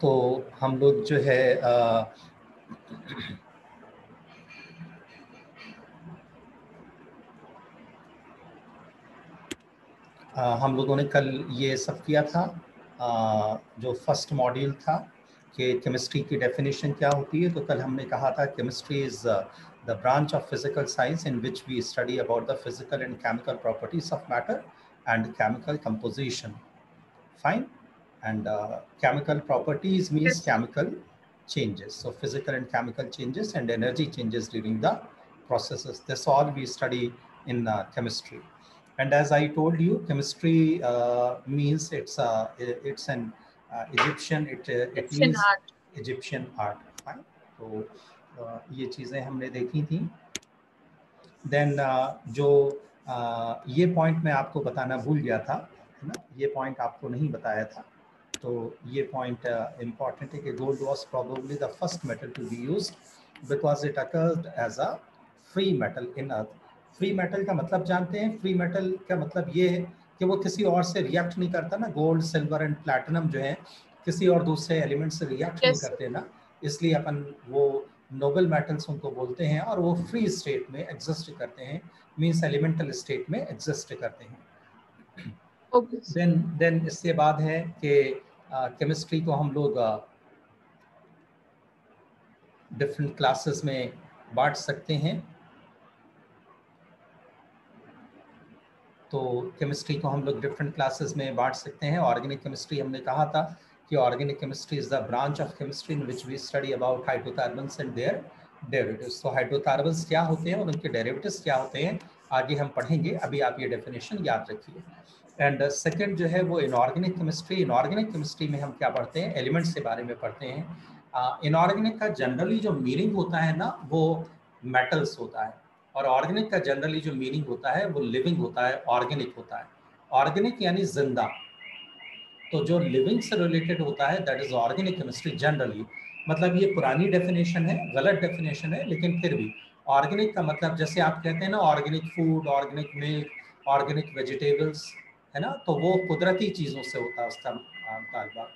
तो हम लोग जो है आ, आ, हम लोगों ने कल ये सब किया था। आ, जो फ़र्स्ट मॉड्यूल था कि केमिस्ट्री की डेफिनेशन क्या होती है तो कल हमने कहा था chemistry is the branch of physical science in which we study about the physical and chemical properties of matter and chemical composition. Fine? and uh, chemical properties means chemical changes so physical and chemical changes and energy changes during the processes this all we study in uh, chemistry and as i told you chemistry uh, means it's uh, it's an uh, egyptian it, uh, it means art. egyptian art right so uh, ये चीज़ें हमने देखी थी then uh, जो uh, ये point मैं आपको बताना भूल गया था है ना ये पॉइंट आपको नहीं बताया था तो ये पॉइंट इंपॉर्टेंट है कि gold was probably the first metal to be use because it occurred as a free metal in earth free metal का मतलब जानते हैं? फ्री मेटल का मतलब ये है कि वो किसी और से रिएक्ट नहीं करता ना? गोल्ड सिल्वर एंड प्लेटिनम जो है किसी और दूसरे एलिमेंट से रिएक्ट yes. नहीं करते ना? इसलिए अपन वो नोबल मेटल्स उनको बोलते हैं और वो फ्री स्टेट में एग्जिस्ट करते हैं मीन्स एलिमेंटल स्टेट में एग्जिस्ट करते हैं। देन. देन इसके बाद है कि केमिस्ट्री को हम लोग डिफरेंट क्लासेस में बांट सकते हैं। तो केमिस्ट्री को हम लोग डिफरेंट क्लासेस में बांट सकते हैं। ऑर्गेनिक केमिस्ट्री हमने कहा था कि organic chemistry is the branch of chemistry in which we study about hydrocarbons and their derivatives तो हाइड्रोकार्बन्स क्या होते हैं और उनके डेरिवेटिव्स क्या होते हैं, आगे हम पढ़ेंगे। अभी आप ये डेफिनेशन याद रखिए। एंड सेकंड uh, जो है वो इनऑर्गेनिक केमिस्ट्री इनऑर्गेनिक केमिस्ट्री में हम क्या पढ़ते हैं? एलिमेंट्स के बारे में पढ़ते हैं। इनऑर्गेनिक uh, का जनरली जो मीनिंग होता है ना वो मेटल्स होता है। और ऑर्गेनिक का जनरली जो मीनिंग होता है वो लिविंग होता है ऑर्गेनिक होता है। ऑर्गेनिक यानी ज़िंदा। तो जो लिविंग से रिलेटेड होता है that is organic chemistry generally मतलब ये पुरानी डेफिनेशन है गलत डेफिनेशन है लेकिन फिर भी। ऑर्गेनिक का मतलब जैसे आप कहते हैं ना organic food organic milk organic vegetables है ना? तो वो कुदरती चीज़ों से होता है उसका तालबा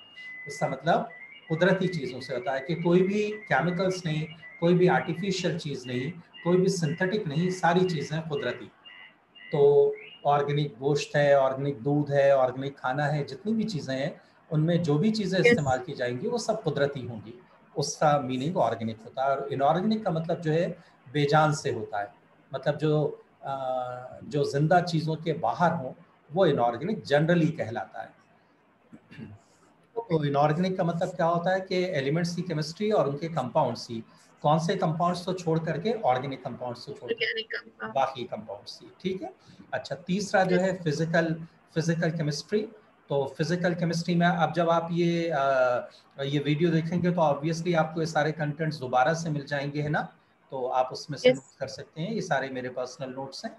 इसका मतलब कुदरती चीज़ों से होता है कि कोई भी केमिकल्स नहीं कोई भी आर्टिफिशियल चीज़ नहीं कोई भी सिंथेटिक नहीं सारी चीज़ें कुदरती। तो ऑर्गेनिक गोश्त है ऑर्गेनिक दूध है ऑर्गेनिक खाना है जितनी भी चीज़ें हैं उनमें जो भी चीज़ें इस्तेमाल की जाएँगी वो सब कुदरती होंगी। उसका मीनिंग ऑर्गेनिक होता है और इनऑर्गेनिक का मतलब जो है बेजान से होता है। मतलब जो जो ज़िंदा चीज़ों के बाहर हों वो इनऑर्गेनिक जनरली कहलाता है। तो इनऑर्गेनिक का मतलब क्या होता है कि एलिमेंट्स की केमिस्ट्री और उनके कंपाउंड्स की कौन से कंपाउंड्स को छोड़ करके ऑर्गेनिक कंपाउंड्स को छोड़ बाकी कंपाउंड्स की ठीक है? अच्छा तीसरा जो है फ़िज़िकल फ़िज़िकल केमिस्ट्री तो फ़िज़िकल केमिस्ट्री में अब जब आप ये आ, ये वीडियो देखेंगे तो ऑब्वियसली आपको ये सारे कंटेंट्स दोबारा से मिल जाएँगे है ना? तो आप उसमें से yes. कर सकते हैं। ये सारे मेरे पर्सनल नोट्स हैं।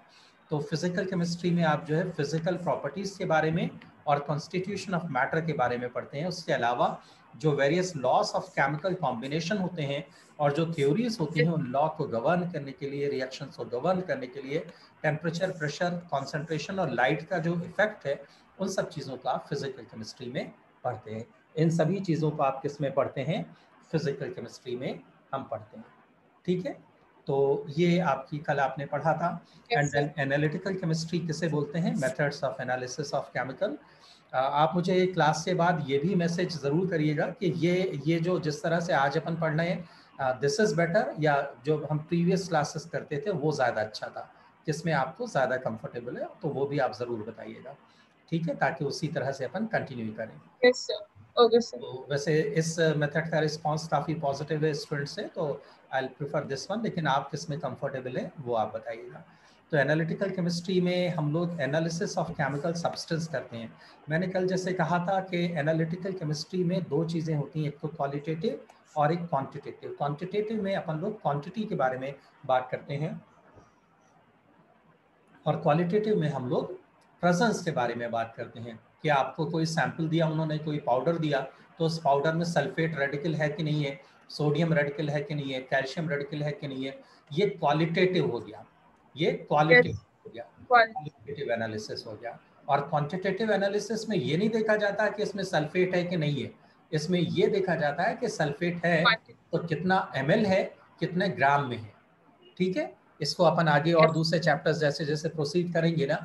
तो फ़िज़िकल केमिस्ट्री में आप जो है फ़िज़िकल प्रॉपर्टीज़ के बारे में और कॉन्स्टिट्यूशन ऑफ़ मैटर के बारे में पढ़ते हैं। उसके अलावा जो various laws of chemical combination होते हैं और जो थ्योरीज होती हैं, उन लॉ को गवर्न करने के लिए रिएक्शन को गवर्न करने के लिए टेम्परेचर प्रेशर कॉन्सेंट्रेशन और लाइट का जो इफ़ेक्ट है, उन सब चीज़ों को फ़िज़िकल केमिस्ट्री में पढ़ते हैं। इन सभी चीज़ों को आप किसमें पढ़ते हैं? फ़िज़िकल केमिस्ट्री में हम पढ़ते हैं। ठीक है? तो ये आपकी कल आपने पढ़ा था। एंड देन एनालिटिकल केमिस्ट्री किसे बोलते हैं? Methods of analysis of chemical आप मुझे क्लास के बाद ये भी मैसेज ज़रूर करिएगा कि ये ये जो जिस तरह से आज अपन पढ़ रहे हैं दिस इज़ बेटर या जो हम प्रीवियस क्लासेस करते थे वो ज़्यादा अच्छा था। जिसमें आपको ज़्यादा कंफर्टेबल है तो वो भी आप ज़रूर बताइएगा। ठीक है? ताकि उसी तरह से अपन कंटिन्यू करें। Yes, sir. Okay, sir. तो वैसे इस मेथड का रिस्पांस काफ़ी पॉजिटिव है स्टूडेंट से तो आई प्रिफर दिस वन लेकिन आप किसमें कंफर्टेबल है, वो आप बताइएगा। तो एनालिटिकल केमिस्ट्री में हम लोग एनालिसिस ऑफ़ केमिकल सब्सटेंस करते हैं। मैंने कल जैसे कहा था कि एनालिटिकल केमिस्ट्री में दो चीज़ें होती हैं, एक तो क्वालिटेटिव और एक क्वांटिटेटिव क्वांटिटेटिव में अपन लोग क्वांटिटी के बारे में बात करते हैं और क्वालिटेटिव में हम लोग प्रेजेंस के बारे में बात करते हैं कि आपको कोई सैंपल दिया, उन्होंने कोई पाउडर दिया तो उस पाउडर में सल्फेट रेडिकल है कि नहीं है? सोडियम रेडिकल है कि नहीं है कैल्शियम रेडिकल है कि नहीं है ये क्वालिटेटिव हो गया ये क्वालिटेटिव हो गया क्वालिटेटिव एनालिसिस हो गया। और क्वांटिटेटिव एनालिसिस में ये नहीं देखा जाता कि इसमें सल्फेट है कि नहीं है इसमें ये देखा जाता है कि सल्फेट है तो कितना एमएल है कितने ग्राम में है ठीक है? इसको अपन आगे और दूसरे चैप्टर्स जैसे जैसे प्रोसीड करेंगे ना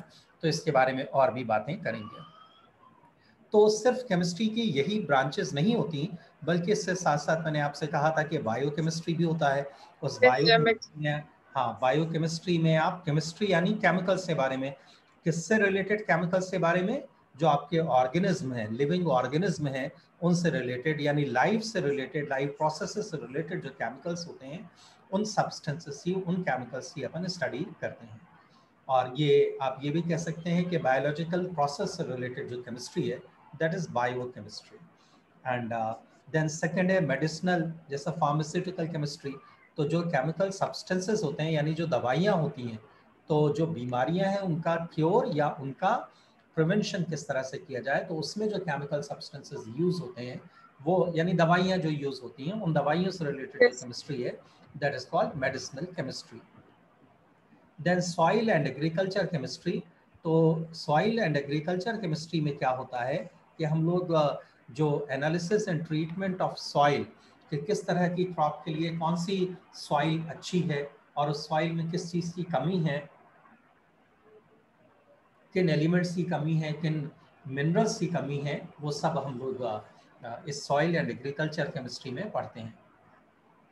तो इसके बारे में और भी बातें करेंगे। तो सिर्फ़ केमिस्ट्री की यही ब्रांचेस नहीं होती बल्कि इससे साथ साथ मैंने आपसे कहा था कि बायोकेमिस्ट्री भी होता है। उस बायो में हाँ बायोकेमिस्ट्री में आप केमिस्ट्री यानी केमिकल्स के बारे में किससे रिलेटेड केमिकल्स के बारे में जो आपके ऑर्गेनिज्म है लिविंग ऑर्गेनिज्म है उनसे रिलेटेड यानी लाइफ से रिलेटेड लाइफ प्रोसेस से रिलेटेड जो केमिकल्स होते हैं उन सब्सटेंसेस की उन केमिकल्स की अपन स्टडी करते हैं। और ये आप ये भी कह सकते हैं कि बायोलॉजिकल प्रोसेस से रिलेटेड जो केमिस्ट्री है that is biochemistry and then second है मेडिसिनल जैसा फार्मास्यूटिकल केमिस्ट्री तो जो केमिकल सब्सटेंसेस होते हैं यानी जो दवाइयाँ होती हैं तो जो बीमारियाँ हैं उनका क्योर या उनका प्रिवेंशन किस तरह से किया जाए तो उसमें जो केमिकल सब्सटेंसेस यूज़ होते हैं वो यानी दवाइयाँ जो यूज़ होती हैं उन दवाइयों से रिलेटेड केमिस्ट्री है that is called medicinal chemistry then soil and agriculture chemistry तो सॉइल एंड एग्रीकल्चर केमिस्ट्री में क्या होता है कि हम लोग जो analysis and treatment of soil कि किस तरह की क्रॉप के लिए कौन सी सॉइल अच्छी है और उस सॉइल में किस चीज़ की कमी है किन एलिमेंट्स की कमी है किन मिनरल्स की कमी है वो सब हम लोग इस सॉइल एंड एग्रीकल्चर केमिस्ट्री में पढ़ते हैं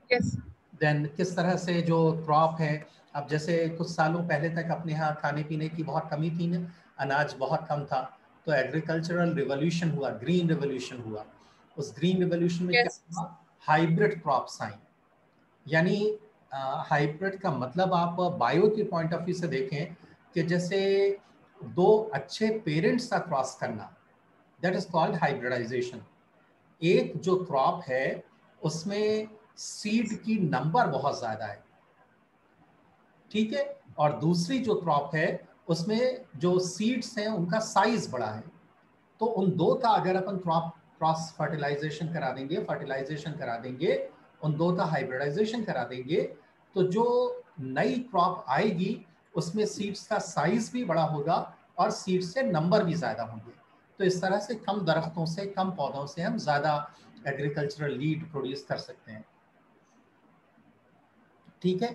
yes. देन किस तरह से जो क्रॉप है अब जैसे कुछ सालों पहले तक अपने यहाँ खाने पीने की बहुत कमी थी ना अनाज बहुत कम था तो एग्रीकल्चरल रिवोल्यूशन हुआ ग्रीन रिवोल्यूशन हुआ। उस ग्रीन रिवोल्यूशन में yes. क्या हुआ? हाइब्रिड क्रॉप्स आई यानी हाइब्रिड का मतलब आप बायो के पॉइंट ऑफ़ व्यू से देखें कि जैसे दो अच्छे पेरेंट्स का क्रॉस करना दैट इज़ कॉल्ड हाइब्रिडाइजेशन एक जो क्रॉप है उसमें सीड की नंबर बहुत ज़्यादा है। ठीक है? और दूसरी जो क्रॉप है उसमें जो सीड्स हैं उनका साइज़ बड़ा है। तो उन दो का अगर अपन क्रॉप क्रॉस फर्टिलाइजेशन करा देंगे फर्टिलाइजेशन करा देंगे उन दो का हाइब्रिडाइजेशन करा देंगे तो जो नई क्रॉप आएगी उसमें सीड्स का साइज़ भी बड़ा होगा और सीड्स से नंबर भी ज़्यादा होंगे। तो इस तरह से कम दरख्तों से कम पौधों से हम ज़्यादा एग्रीकल्चरल लीड प्रोड्यूस कर सकते हैं। ठीक है?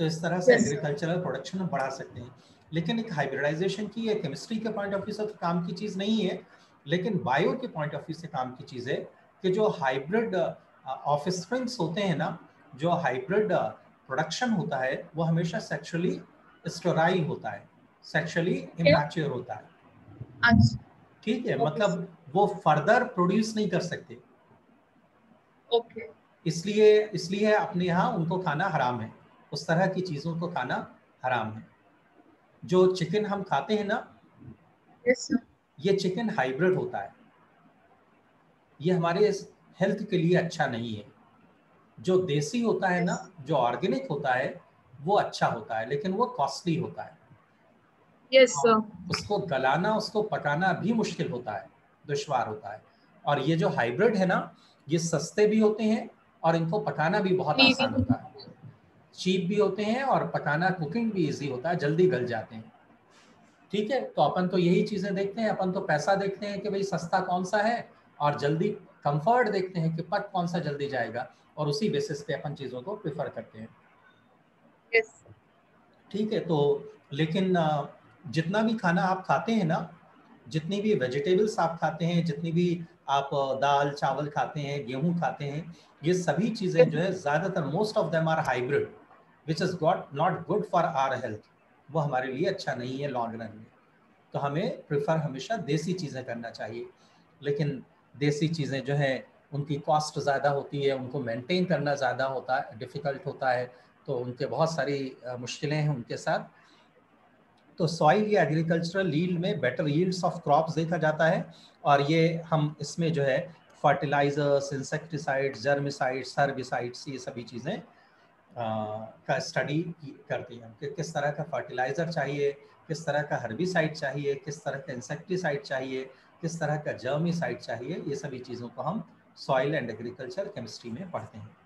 तो इस तरह से एग्रीकल्चरल प्रोडक्शन बढ़ा सकते हैं। लेकिन एक हाइब्रिडाइजेशन की एक केमिस्ट्री के पॉइंट ऑफ़ व्यू से तो काम की चीज़ नहीं है लेकिन बायो के पॉइंट ऑफ़ व्यू से काम की चीज़ है कि जो हाइब्रिड ऑफ़ स्प्रिंग्स होते हैं ना जो हाइब्रिड प्रोडक्शन होता है वो हमेशा सेक्सुअली स्टोराइल होता है सेक्सुअली इमैच्योर होता है। अच्छा। ठीक है मतलब वो फर्दर प्रोड्यूस नहीं कर सकते। ओके इसलिए इसलिए अपने यहाँ उनको खाना हराम है उस तरह की चीज़ों को खाना हराम है। जो चिकन हम खाते हैं ना yes, ये चिकन हाइब्रिड होता है। ये हमारे हेल्थ के लिए अच्छा नहीं है। जो देसी होता है ना जो ऑर्गेनिक होता है वो अच्छा होता है लेकिन वो कॉस्टली होता है। Yes, sir. उसको गलाना उसको पकाना भी मुश्किल होता है दुश्वार होता है। और ये जो हाइब्रिड है ना ये सस्ते भी होते हैं और इनको पकाना भी बहुत आसान होता है। चीप भी होते हैं और पकाना कुकिंग भी इजी होता है जल्दी गल जाते हैं। ठीक है? तो अपन तो यही चीज़ें देखते हैं अपन तो पैसा देखते हैं कि भाई सस्ता कौन सा है और जल्दी कंफर्ट देखते हैं कि पक कौन सा जल्दी जाएगा और उसी बेसिस पे अपन चीज़ों को प्रिफर करते हैं। Yes. ठीक है? तो लेकिन जितना भी खाना आप खाते हैं ना जितनी भी वेजिटेबल्स आप खाते हैं जितनी भी आप दाल चावल खाते हैं गेहूँ खाते हैं ये सभी चीज़ें जो है ज़्यादातर most of them are hybrid which is got not good for our health वो हमारे लिए अच्छा नहीं है लॉन्ग रन में। तो हमें प्रिफर हमेशा देसी चीज़ें करना चाहिए। लेकिन देसी चीज़ें जो हैं, उनकी कॉस्ट ज़्यादा होती है, उनको मेंटेन करना ज़्यादा होता है डिफ़िकल्ट होता है तो उनके बहुत सारी मुश्किलें हैं उनके साथ। तो सॉइल या एग्रीकल्चरल लीड में बेटर यील्ड्स ऑफ़ क्रॉप्स देखा जाता है, और ये हम इसमें जो है फर्टिलाइजर्स इंसेक्टिसाइड्स जर्मिसाइड्स हर्बिसाइड्स ये सभी चीज़ें का स्टडी करते हैं कि किस तरह का फर्टिलाइज़र चाहिए, किस तरह का हर्बिसाइड चाहिए, किस तरह का इंसेक्टिसाइड चाहिए, किस तरह का जर्मिसाइड चाहिए, ये सभी चीज़ों को हम सॉइल एंड एग्रीकल्चर केमिस्ट्री में पढ़ते हैं।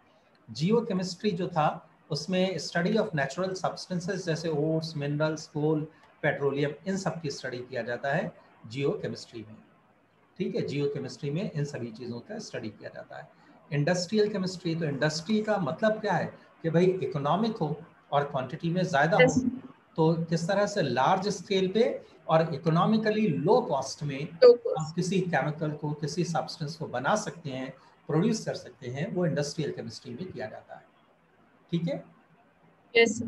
जियो केमिस्ट्री जो था, उसमें स्टडी ऑफ़ नेचुरल सब्सटेंसेस जैसे ओट्स मिनरल्स कोल पेट्रोलियम इन सब की स्टडी किया जाता है जियो केमिस्ट्री में। ठीक है? जियो केमिस्ट्री में इन सभी चीज़ों का स्टडी किया जाता है। इंडस्ट्रियल केमिस्ट्री तो इंडस्ट्री का मतलब क्या है? कि भाई इकोनॉमिक हो और क्वांटिटी में ज़्यादा yes. हो तो किस तरह से लार्ज स्केल पे और इकोनॉमिकली लो कॉस्ट में हम किसी केमिकल को किसी सब्सटेंस को बना सकते हैं प्रोड्यूस कर सकते हैं वो इंडस्ट्रियल केमिस्ट्री में किया जाता है ठीक है yes.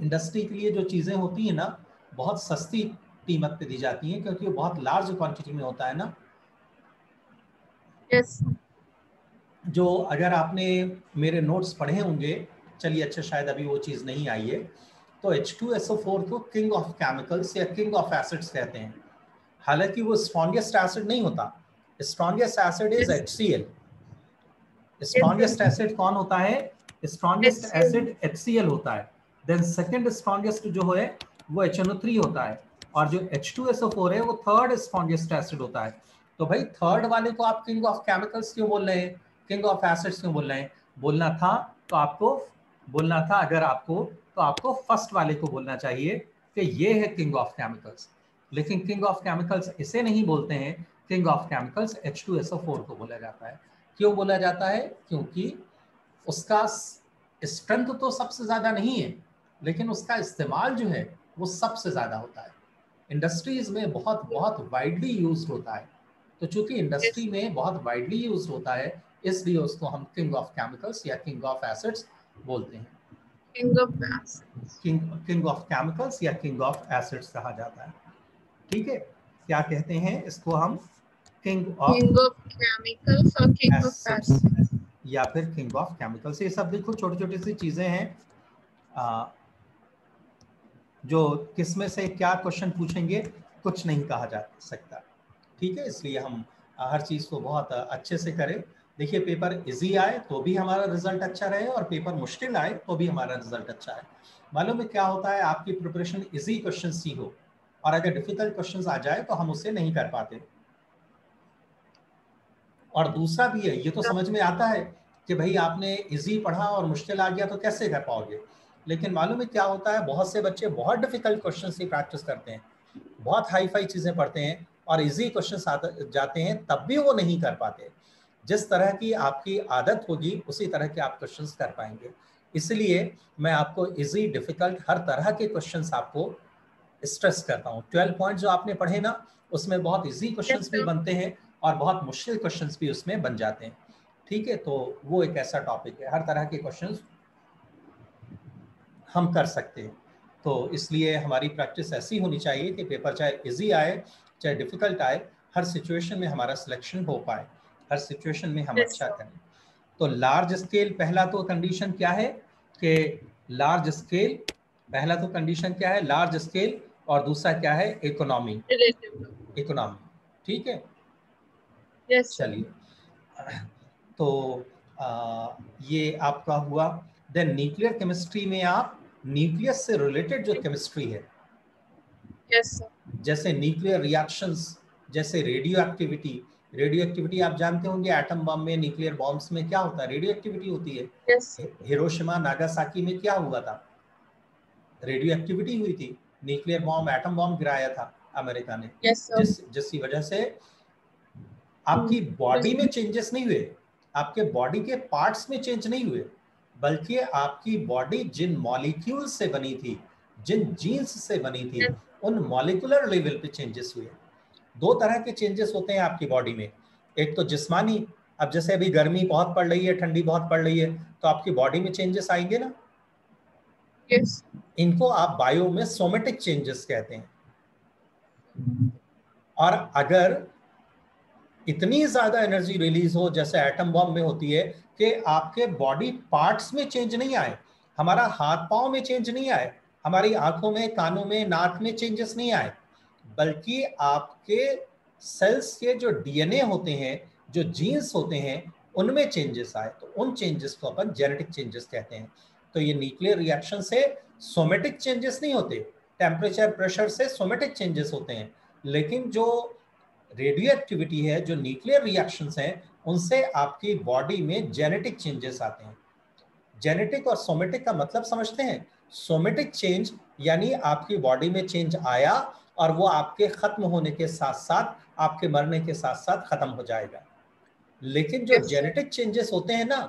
इंडस्ट्री के लिए जो चीज़ें होती हैं ना बहुत सस्ती कीमत पे दी जाती हैं क्योंकि वो बहुत लार्ज क्वांटिटी में होता है ना yes. जो अगर आपने मेरे नोट्स पढ़े होंगे चलिए अच्छा शायद अभी वो चीज़ नहीं आई है। तो H2SO4 को किंग ऑफ़ केमिकल्स या किंग ऑफ़ एसिड्स कहते हैं। हालाँकि वो स्ट्रॉन्गेस्ट एसिड नहीं होता। Strongest acid is HCl strongest acid कौन होता है? स्ट्रॉन्गेस्ट एसिड HCl होता है। देन सेकंड स्ट्रॉन्गेस्ट जो है वो HNO3 होता है। और जो H2SO4 है वो थर्ड स्ट्रॉन्गेस्ट एसिड होता है। तो भाई थर्ड वाले को आप किंग ऑफ़ केमिकल्स क्यों बोल रहे हैं? किंग ऑफ़ एसिड्स क्यों बोल रहे हैं? बोलना था तो आपको बोलना था अगर आपको तो आपको फ़र्स्ट वाले को बोलना चाहिए कि ये है किंग ऑफ़ केमिकल्स लेकिन किंग ऑफ़ केमिकल्स इसे नहीं बोलते हैं किंग ऑफ़ केमिकल्स H2SO4 को बोला जाता है। क्यों बोला जाता है? क्योंकि उसका स्ट्रेंथ तो सबसे ज़्यादा नहीं है, लेकिन उसका इस्तेमाल जो है वो सबसे ज़्यादा होता है। इंडस्ट्रीज़ में बहुत बहुत वाइडली यूज़ होता है। तो चूँकि इंडस्ट्री में बहुत वाइडली यूज़ होता है, इसलिए उसको हम किंग ऑफ़ केमिकल्स या किंग ऑफ़ एसिड्स बोलते हैं। King of acids. King king of chemicals या किंग ऑफ़ एसिड्स कहा जाता है। ठीक है? क्या कहते हैं इसको हम? King of King of chemicals or king of acids या फिर किंग ऑफ़ केमिकल्स ये सब देखो छोटी छोटी सी चीज़ें हैं। आ, जो किसमें से क्या क्वेश्चन पूछेंगे कुछ नहीं कहा जा सकता। ठीक है? इसलिए हम हर चीज़ को बहुत अच्छे से करें। देखिए पेपर इजी आए तो भी हमारा रिज़ल्ट अच्छा रहे और पेपर मुश्किल आए तो भी हमारा रिज़ल्ट अच्छा है मालूम है क्या होता है? आपकी प्रिपरेशन इजी क्वेश्चन सी हो और अगर डिफ़िकल्ट क्वेश्चन आ जाए तो हम उसे नहीं कर पाते। और दूसरा भी है ये तो समझ में आता है कि भाई आपने इजी पढ़ा और मुश्किल आ गया तो कैसे कर पाओगे? लेकिन मालूम है क्या होता है? बहुत से बच्चे बहुत डिफ़िकल्ट क्वेश्चन की प्रैक्टिस करते हैं। बहुत हाई फाई चीज़ें पढ़ते हैं और इजी क्वेश्चन जाते हैं तब भी वो नहीं कर पाते। जिस तरह की आपकी आदत होगी उसी तरह के आप क्वेश्चंस कर पाएँगे। इसलिए मैं आपको इजी डिफ़िकल्ट हर तरह के क्वेश्चंस आपको स्ट्रेस करता हूँ। ट्वेल्व पॉइंट जो आपने पढ़े ना उसमें बहुत इजी क्वेश्चंस भी बनते हैं और बहुत मुश्किल क्वेश्चंस भी उसमें बन जाते हैं। ठीक है? तो वो एक ऐसा टॉपिक है। हर तरह के क्वेश्चंस हम कर सकते हैं। तो इसलिए हमारी प्रैक्टिस ऐसी होनी चाहिए कि पेपर चाहे इजी आए चाहे डिफ़िकल्ट आए हर सिचुएशन में हमारा सिलेक्शन हो पाए। हर सिचुएशन में हम Yes, अच्छा करें। तो लार्ज स्केल पहला तो कंडीशन क्या है कि लार्ज स्केल पहला तो कंडीशन क्या है? लार्ज स्केल और दूसरा क्या है? इकोनॉमी इकोनॉमी ठीक है? Yes. चलिए। तो आ, ये आपका हुआ। देन न्यूक्लियर केमिस्ट्री में आप न्यूक्लियस से रिलेटेड जो केमिस्ट्री है Yes. sir. जैसे न्यूक्लियर रिएक्शंस जैसे रेडियो एक्टिविटी रेडियो एक्टिविटी आप जानते होंगे एटम बम में न्यूक्लियर बॉम्ब्स में क्या होता है? रेडियो एक्टिविटी होती है। Yes. हिरोशिमा नागासाकी में क्या हुआ था? रेडियो एक्टिविटी हुई थी। न्यूक्लियर बॉम्ब एटम बॉम्ब गिराया था अमेरिका ने। Yes. sir. जिस जिसकी वजह से आपकी बॉडी में चेंजेस नहीं हुए। आपके बॉडी के पार्ट्स में चेंज नहीं हुए। बल्कि आपकी बॉडी जिन मॉलिक्यूल से बनी थी जिन जीन्स से बनी थी yes. उन मॉलिकुलर लेवल पे चेंजेस हुए। दो तरह के चेंजेस होते हैं आपकी बॉडी में। एक तो जिस्मानी अब जैसे अभी गर्मी बहुत पड़ रही है ठंडी बहुत पड़ रही है तो आपकी बॉडी में चेंजेस आएँगे ना? Yes. इनको आप बायो में सोमेटिक चेंजेस कहते हैं। और अगर इतनी ज़्यादा एनर्जी रिलीज़ हो जैसे एटम बॉम्ब में होती है कि आपके बॉडी पार्ट्स में चेंज नहीं आए हमारा हाथ पाँव में चेंज नहीं आए हमारी आँखों में कानों में नाक में चेंजेस नहीं आए बल्कि आपके सेल्स के जो डीएनए होते हैं, जो जीन्स होते हैं, उनमें चेंजेस आए। तो उन चेंजेस को अपन जेनेटिक चेंजेस कहते हैं। तो ये न्यूक्लियर रिएक्शन से सोमेटिक चेंजेस नहीं होते। टेम्परेचर प्रेशर से सोमेटिक चेंजेस होते हैं। लेकिन जो रेडियो एक्टिविटी है, जो न्यूक्लियर रिएक्शंस हैं, उनसे आपकी बॉडी में जेनेटिक चेंजेस आते हैं। जेनेटिक और सोमेटिक का मतलब समझते हैं। सोमेटिक चेंज यानी आपकी बॉडी में चेंज आया और वो आपके खत्म होने के साथ साथ आपके मरने के साथ साथ खत्म हो जाएगा। लेकिन जो जेनेटिक चेंजेस होते हैं ना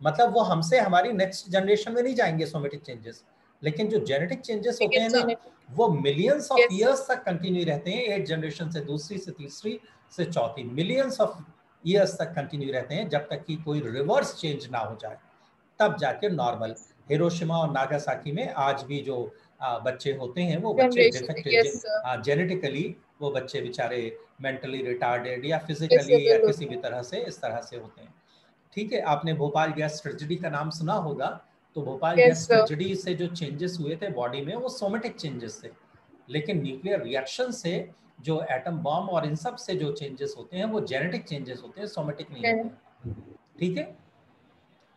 मतलब वो हमसे हमारी नेक्स्ट जनरेशन में नहीं जाएँगे सोमेटिक चेंजेस लेकिन जो जेनेटिक चेंजेस होते हैं ना वो मिलियंस ऑफ़ ईयर्स तक कंटिन्यू रहते हैं। एक जनरेशन से दूसरी से तीसरी से चौथी मिलियंस ऑफ़ ईयर्स तक कंटिन्यू रहते हैं जब तक कि कोई रिवर्स चेंज ना हो जाए। तब जाके नॉर्मल हिरोशिमा और नागासाकी में आज भी जो बच्चे होते हैं वो बच्चे डिफेक्टेड जेनेटिकली वो बच्चे बेचारे मेंटली रिटार्डेड या फिजिकली या किसी भी तरह से इस तरह से होते हैं। ठीक है आपने भोपाल गैस ट्रेजिडी का नाम सुना होगा तो भोपाल गैस ट्रेजिडी से जो चेंजेस हुए थे बॉडी में वो सोमेटिक चेंजेस थे। लेकिन न्यूक्लियर रिएक्शन से जो एटम बॉम्ब और इन सबसे जो चेंजेस होते हैं वो जेनेटिक चेंजेस होते हैं सोमेटिक नहीं होते ठीक है?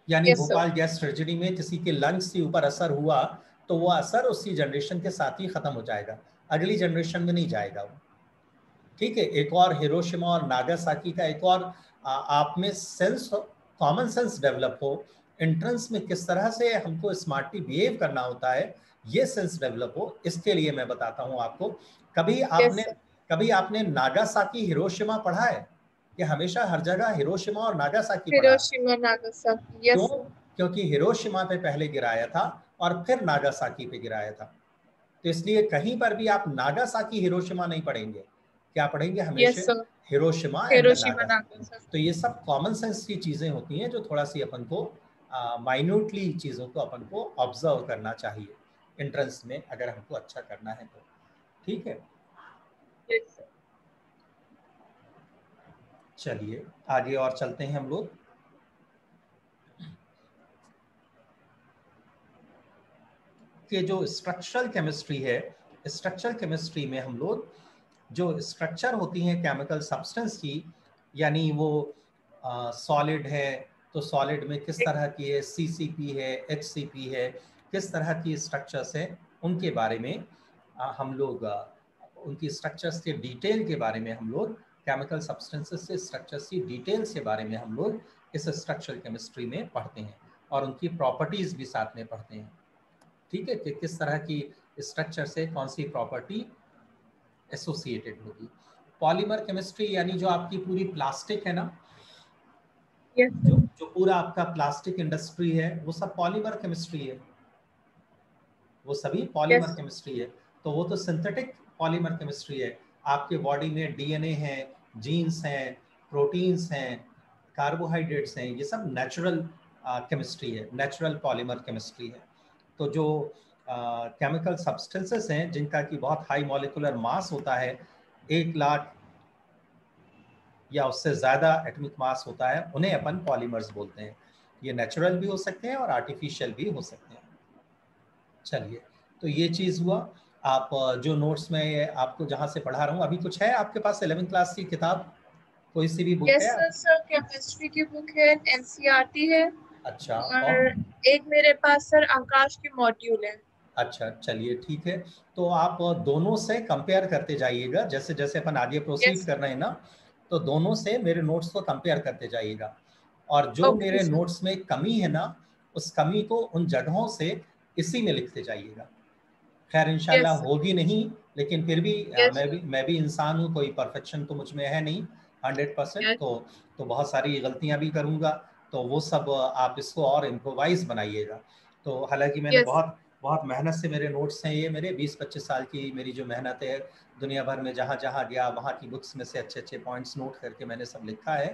यानी yes, भोपाल गैस ट्रेजिडी में किसी के लंग्स के ऊपर असर हुआ तो वो असर उसी जनरेशन के साथ ही खत्म हो जाएगा। अगली जनरेशन में नहीं जाएगा वो। ठीक है एक और हिरोशिमा और नागासाकी का एक और आ, आप में सेंस कॉमन सेंस डेवलप हो। एंट्रेंस में किस तरह से हमको स्मार्टली बिहेव करना होता है ये सेंस डेवलप हो। इसके लिए मैं बताता हूँ आपको। कभी आपने yes, कभी आपने नागासाकी हिरोशिमा पढ़ा है? कि हमेशा हर जगह हिरोशिमा और नागासाकी हिरोशिमा नागासाकी क्यों? क्योंकि हिरोशिमा पे पहले गिराया था और फिर नागासाकी पे गिराया था। तो इसलिए कहीं पर भी आप नागासाकी हिरोशिमा नहीं पढ़ेंगे। क्या पढ़ेंगे? हमेशा yes, हिरोशिमा हिरोशिमा तो ये सब कॉमन सेंस की चीज़ें होती हैं जो थोड़ा सी अपन को माइन्यूटली चीज़ों को अपन को ऑब्ज़र्व करना चाहिए। एंट्रेंस में अगर हमको अच्छा करना है तो। ठीक है? Yes, चलिए आगे और चलते हैं हम लोग। कि जो स्ट्रक्चरल केमिस्ट्री है स्ट्रक्चरल केमिस्ट्री में हम लोग जो स्ट्रक्चर होती हैं केमिकल सब्सटेंस की यानी वो सॉलिड है तो सॉलिड में किस तरह की है सी है एचसीपी है किस तरह की स्ट्रक्चर्स है उनके बारे में आ, हम लोग उनकी स्ट्रक्चर्स के डिटेल के बारे में हम लोग केमिकल सब्सटेंसेस से स्ट्रक्चर्स की डिटेल्स के बारे में हम लोग इस स्ट्रक्चरल केमिस्ट्री में पढ़ते हैं और उनकी प्रॉपर्टीज़ भी साथ में पढ़ते हैं। ठीक है कि किस तरह की स्ट्रक्चर से कौन सी प्रॉपर्टी एसोसिएटेड होगी। पॉलीमर केमिस्ट्री यानी जो आपकी पूरी प्लास्टिक है ना yes. जो जो पूरा आपका प्लास्टिक इंडस्ट्री है वो सब पॉलीमर केमिस्ट्री है। वो सभी पॉलीमर yes. केमिस्ट्री है। तो वो तो सिंथेटिक पॉलीमर केमिस्ट्री है। आपके बॉडी में डीएनए है जीन्स हैं प्रोटीन्स हैं कार्बोहाइड्रेट्स हैं ये सब नेचुरल केमिस्ट्री है नेचुरल पॉलीमर केमिस्ट्री है। तो जो केमिकल uh, सब्सटेंसेस हैं जिनका कि बहुत हाई मॉलिकुलर मास होता है एक लाख या उससे ज़्यादा एटमिक मास होता है उन्हें अपन पॉलीमर्स बोलते हैं। ये नेचुरल भी हो सकते हैं और आर्टिफिशियल भी हो सकते हैं। चलिए तो ये चीज़ हुआ। आप जो नोट्स में आपको जहाँ से पढ़ा रहा हूँ अभी कुछ है आपके पास इलेवन क्लास की किताब? कोई सी भी बुक yes, है? सर केमिस्ट्री की बुक है एनसीईआरटी है। अच्छा और, और एक मेरे पास सर आकाश की मॉड्यूल है अच्छा चलिए ठीक है तो आप दोनों से कंपेयर करते जाइएगा जैसे जैसे अपन आगे प्रोसीड. कर रहे हैं ना तो दोनों से मेरे नोट्स को कंपेयर करते जाइएगा और जो okay, मेरे नोट्स में कमी है ना उस कमी को उन जगहों से इसी में लिखते जाइएगा खैर इंशाल्लाह yes. होगी नहीं लेकिन फिर भी yes. मैं भी मैं भी इंसान हूँ कोई परफेक्शन तो मुझमें है नहीं हंड्रेड परसेंट yes. तो तो बहुत सारी गलतियाँ भी करूँगा तो वो सब आप इसको और इम्प्रोवाइज बनाइएगा। तो हालाँकि मैंने yes. बहुत बहुत मेहनत से मेरे नोट्स हैं ये मेरे 20-25 साल की मेरी जो मेहनत है दुनिया भर में जहाँ जहाँ गया वहाँ की बुक्स में से अच्छे अच्छे पॉइंट्स नोट करके मैंने सब लिखा है।